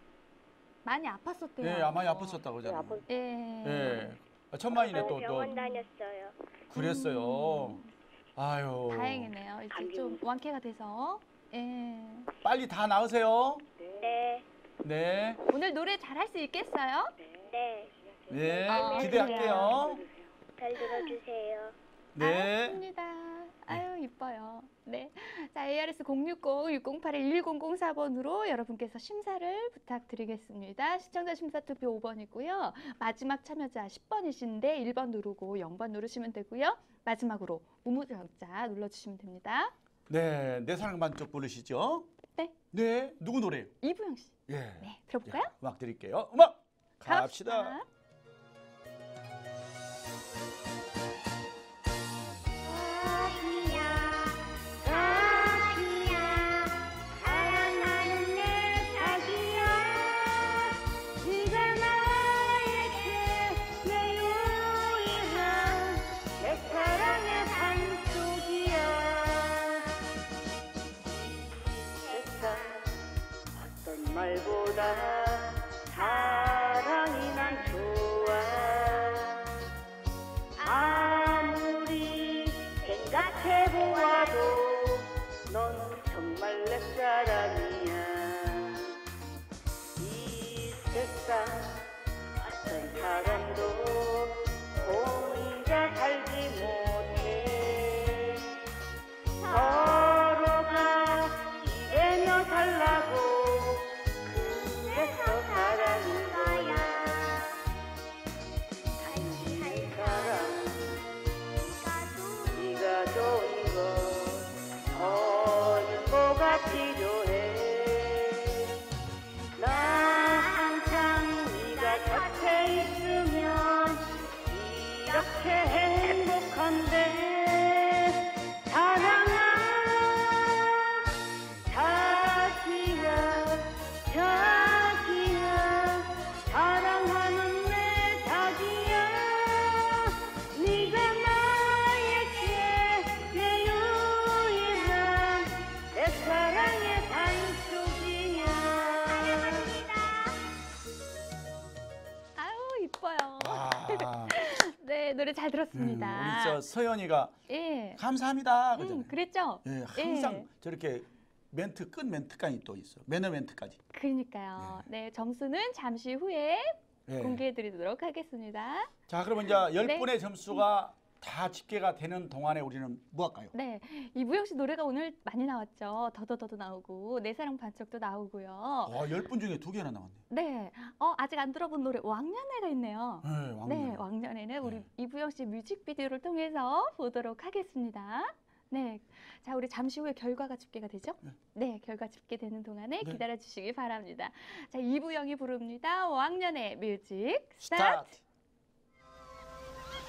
많이 아팠었대요. 예, 아마 아팠었다고 그러잖아요. 아팠- 예. 예. 천만이네 또 또 병원 다녔어요. 그랬어요. 아유. 다행이네요. 이제 감기 좀 완쾌가 돼서. 예. 빨리 다 나으세요. 네, 네. 오늘 노래 잘할 수 있겠어요? 네. 네. 아, 기대할게요. 잘 들어주세요. 네. 알았습니다. 아유 이뻐요. 네. 자 ARS 060-608-1004번으로 여러분께서 심사를 부탁드리겠습니다. 시청자 심사 투표 5번이고요. 마지막 참여자 10번이신데 1번 누르고 0번 누르시면 되고요. 마지막으로 우무정자 눌러주시면 됩니다. 네. 내 사랑 반쪽 부르시죠? 네. 네. 누구 노래요? 이부영 씨. 예. 네. 들어볼까요? 예, 음악 드릴게요. 음악 갑시다. 자기야, 노래 잘 음, 들었습니다. 우리 저 서연이가 예. 감사합니다. 음. 그랬죠? 예, 항상 예. 저렇게 멘트 끝 멘트까지 또 있어. 매너 멘트까지. 그러니까요. 네 점수는 잠시 후에 예. 공개해드리도록 하겠습니다. 자, 그러면 이제 열 네. 분의 점수가 다 집계가 되는 동안에 우리는 뭐 할까요? 네, 이무영 씨 노래가 오늘 많이 나왔죠. 더더더도 나오고 내 사랑 반쪽도 나오고요. 어, 열 분 중에 두 개나 나왔네. 네, 어 아직 안 들어본 노래 왕년에가 있네요. 네, 왕년. 네, 왕년에는 우리 네. 이부영 씨 뮤직비디오를 통해서 보도록 하겠습니다. 네, 자 우리 잠시 후에 결과가 집계가 되죠? 네. 네, 결과 집계되는 동안에 네. 기다려 주시기 바랍니다. 자 이부영이 부릅니다. 왕년에 music start. start.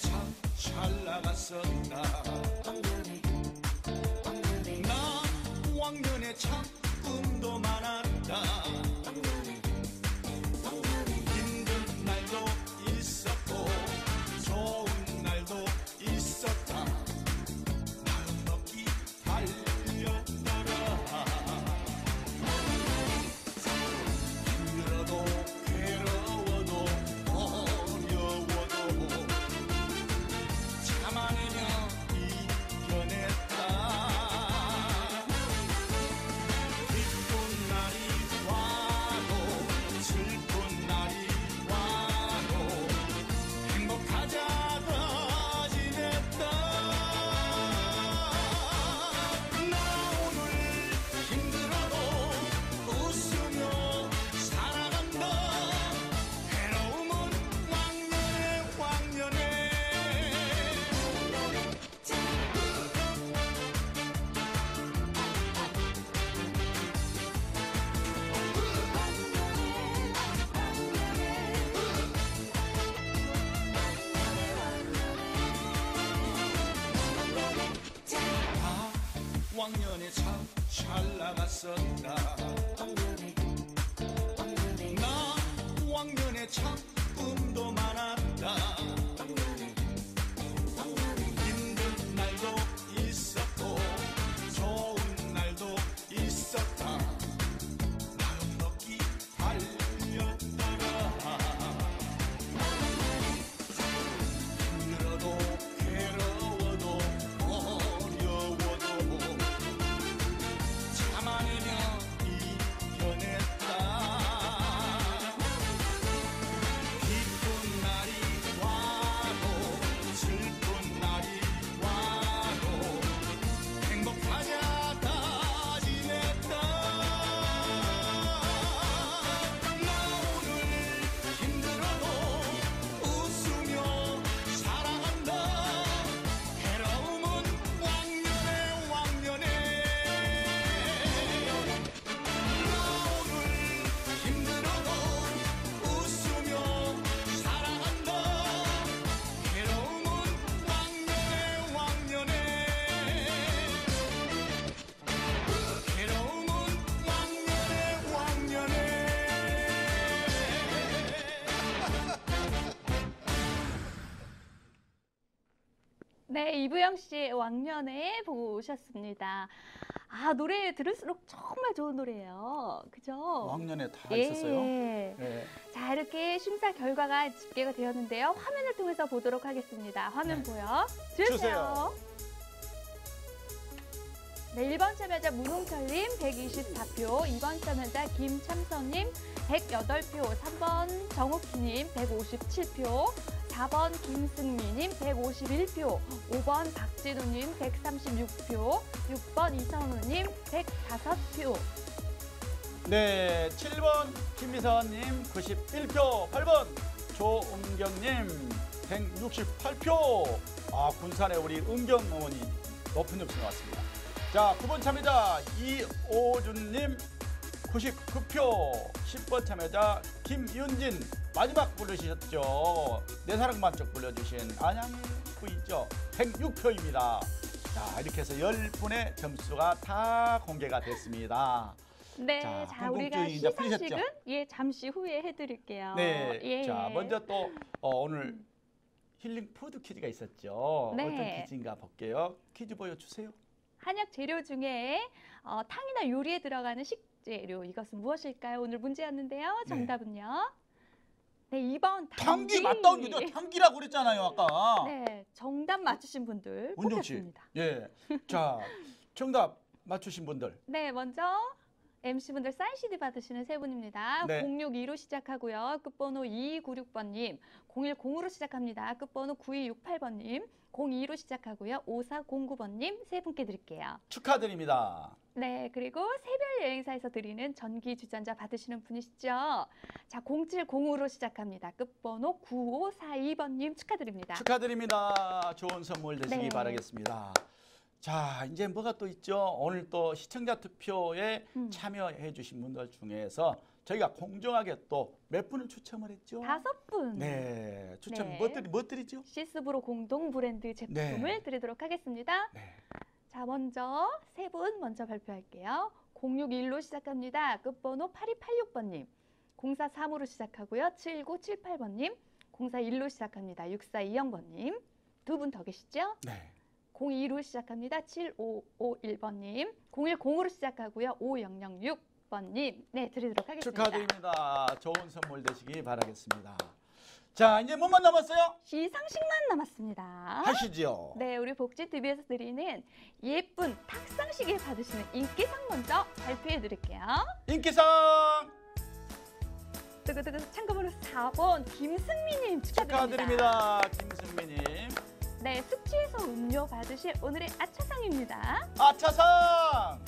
참 잘 나갔었다. 네, 이부영 씨의 왕년에 보고 오셨습니다. 아, 노래 들을수록 정말 좋은 노래예요. 그죠? 왕년에 다 예. 있었어요. 예. 자, 이렇게 심사 결과가 집계가 되었는데요. 화면을 통해서 보도록 하겠습니다. 화면 보여 주세요. 주세요. 네, 1번 참여자 문홍철님 124표, 2번 참여자 김참선님 108표, 3번 정옥희님 157표, 4번 김승미님 151표, 5번 박진우님 136표, 6번 이선우님 105표. 네, 7번 김미선님 91표, 8번 조은경님 168표. 아, 군산의 우리 은경 어머니 높은 점수 나왔습니다. 자, 9번 참여자 이오준님 99표, 10번 참여자 김윤진 마지막 부르셨죠. 내 사랑 반쪽 불러주신 안양의 부이죠. 106표입니다. 자, 이렇게 해서 10분의 점수가 다 공개가 됐습니다. 네, 자, 자, 우리가 시상식은? 예 잠시 후에 해드릴게요. 네. 예. 자, 먼저 또 어, 오늘 healing food 퀴즈가 있었죠. 네. 어떤 퀴즈인가 볼게요. 퀴즈 보여주세요. 한약 재료 중에 어, 탕이나 요리에 들어가는 식 재료 이것은 무엇일까요? 오늘 문제였는데요. 정답은요. 네, 2번 탕기 맞다고 그죠? 탕기라고 그랬잖아요, 아까. 네, 정답 맞추신 분들 원정 씨. 뽑겠습니다. 예. 자, 정답 맞추신 분들. 네, 먼저 MC분들 사인 CD 받으시는 세 분입니다. 네. 062로 시작하고요. 끝번호 2296번님, 010으로 시작합니다. 끝번호 9268번님, 02로 시작하고요. 5409번님 세 분께 드릴게요. 축하드립니다. 네, 그리고 새별 여행사에서 드리는 전기 주전자 받으시는 분이시죠. 자, 0705로 시작합니다. 끝번호 9542번님 축하드립니다. 축하드립니다. 좋은 선물 되시기 네. 바라겠습니다. 자, 이제 뭐가 또 있죠? 오늘 또 시청자 투표에 음. 참여해 주신 분들 중에서 저희가 공정하게 또 몇 분을 추첨을 했죠? 다섯 분. 네, 추첨 네. 뭐들이 뭐들이죠? 시스브로 공동 브랜드 제품을 네. 드리도록 하겠습니다. 네. 자, 먼저 세 분 먼저 발표할게요. 061로 시작합니다. 끝번호 8286번님. 043으로 시작하고요. 7978번님. 041로 시작합니다. 6420번님. 두 분 더 계시죠? 네. 02로 시작합니다. 7551번님. 010으로 시작하고요. 5006번님. 네, 드리도록 하겠습니다. 축하드립니다. 좋은 선물 되시기 바라겠습니다. 자, 이제 뭐만 남았어요? 시상식만 남았습니다. 하시죠. 네, 우리 복지TV에서 드리는 예쁜 탁상시계 받으시는 인기상 먼저 발표해 드릴게요. 인기상 뜨그뜨그 참고번호 4번 김승미님 축하드립니다. 축하드립니다. 김승미님. 네, 숙취해소 음료 받으실 오늘의 아차상입니다. 아차상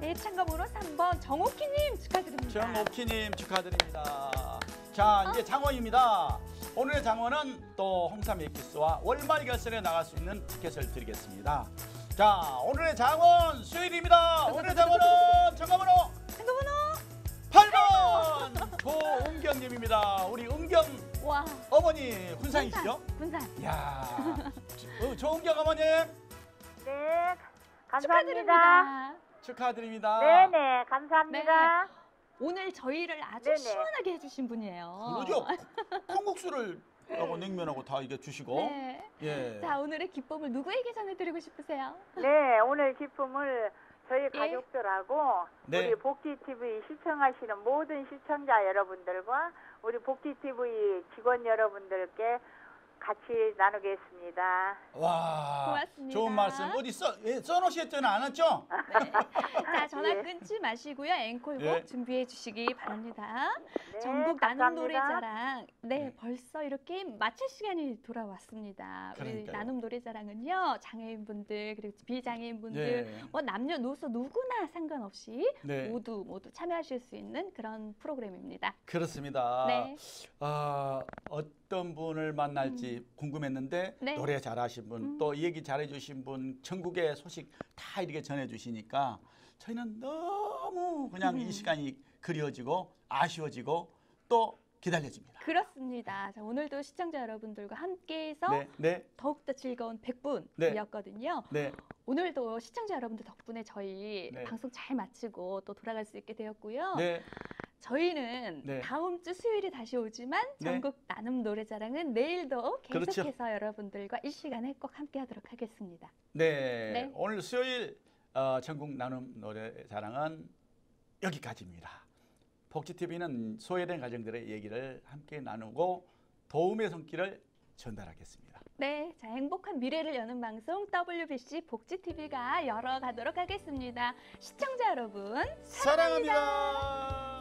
네, 참고번호 3번 정옥희님 축하드립니다. 정옥희님 축하드립니다. 자, 이제 장원입니다. 오늘의 장원은 또 홍삼 에키스와 월말 결선에 나갈 수 있는 티켓을 드리겠습니다. 자, 오늘의 장원 수요일입니다. 오늘의 장원은 참가번호 참고번호 8번 조은경님입니다. 우리 은경 와, 어머니 훈상이시죠? 군산. 이야, 어, 조은경 어머님 네, 감사합니다. 축하드립니다. 축하드립니다. 네네, 감사합니다. 오늘 저희를 아주 네네. 시원하게 해주신 분이에요. 그러죠? 콩국수를 하고 냉면하고 다 이게 주시고 네. 예. 자, 오늘의 기쁨을 누구에게 전해드리고 싶으세요? 네, 오늘 기쁨을 저희 예. 가족들하고 네. 우리 복지 TV 시청하시는 모든 시청자 여러분들과 우리 복지 TV 직원 여러분들께 같이 나누겠습니다. 와, 고맙습니다. 좋은 말씀. 어디 써, 예, 써놓으셨잖아, 안 왔죠? 자, 전화 예. 끊지 마시고요. 앵콜곡 예. 준비해 주시기 바랍니다. 네, 전국 나눔 감사합니다. 노래자랑. 네, 네. 벌써 이렇게 마칠 시간이 돌아왔습니다. 우리 그러니까요. 나눔 노래자랑은요. 장애인분들 그리고 비장애인분들 예. 뭐 남녀노소 누구나 상관없이 네. 모두 모두 참여하실 수 있는 그런 프로그램입니다. 그렇습니다. 네. 아, 어 떤 분을 만날지 궁금했는데 네. 노래 잘하신 분, 음. 또 얘기 잘해주신 분, 전국의 소식 다 이렇게 전해주시니까 저희는 너무 그냥 음. 이 시간이 그리워지고 아쉬워지고 또 기다려집니다. 그렇습니다. 자, 오늘도 시청자 여러분들과 함께해서 네, 네, 더욱더 즐거운 네. 100분이었거든요. 네. 오늘도 시청자 여러분들 덕분에 저희 네. 방송 잘 마치고 또 돌아갈 수 있게 되었고요. 네, 저희는 네. 다음 주 수요일에 다시 오지만 네. 전국 나눔 노래자랑은 내일도 그렇죠. 계속해서 여러분들과 이 시간에 꼭 함께하도록 하겠습니다. 네. 네. 오늘 수요일 어, 전국 나눔 노래 자랑은 여기까지입니다. 복지TV는 소외된 가정들의 얘기를 함께 나누고 도움의 손길을 전달하겠습니다. 네, 자 행복한 미래를 여는 방송 WBC 복지 TV가 열어가도록 하겠습니다. 시청자 여러분 사랑합니다. 밤새워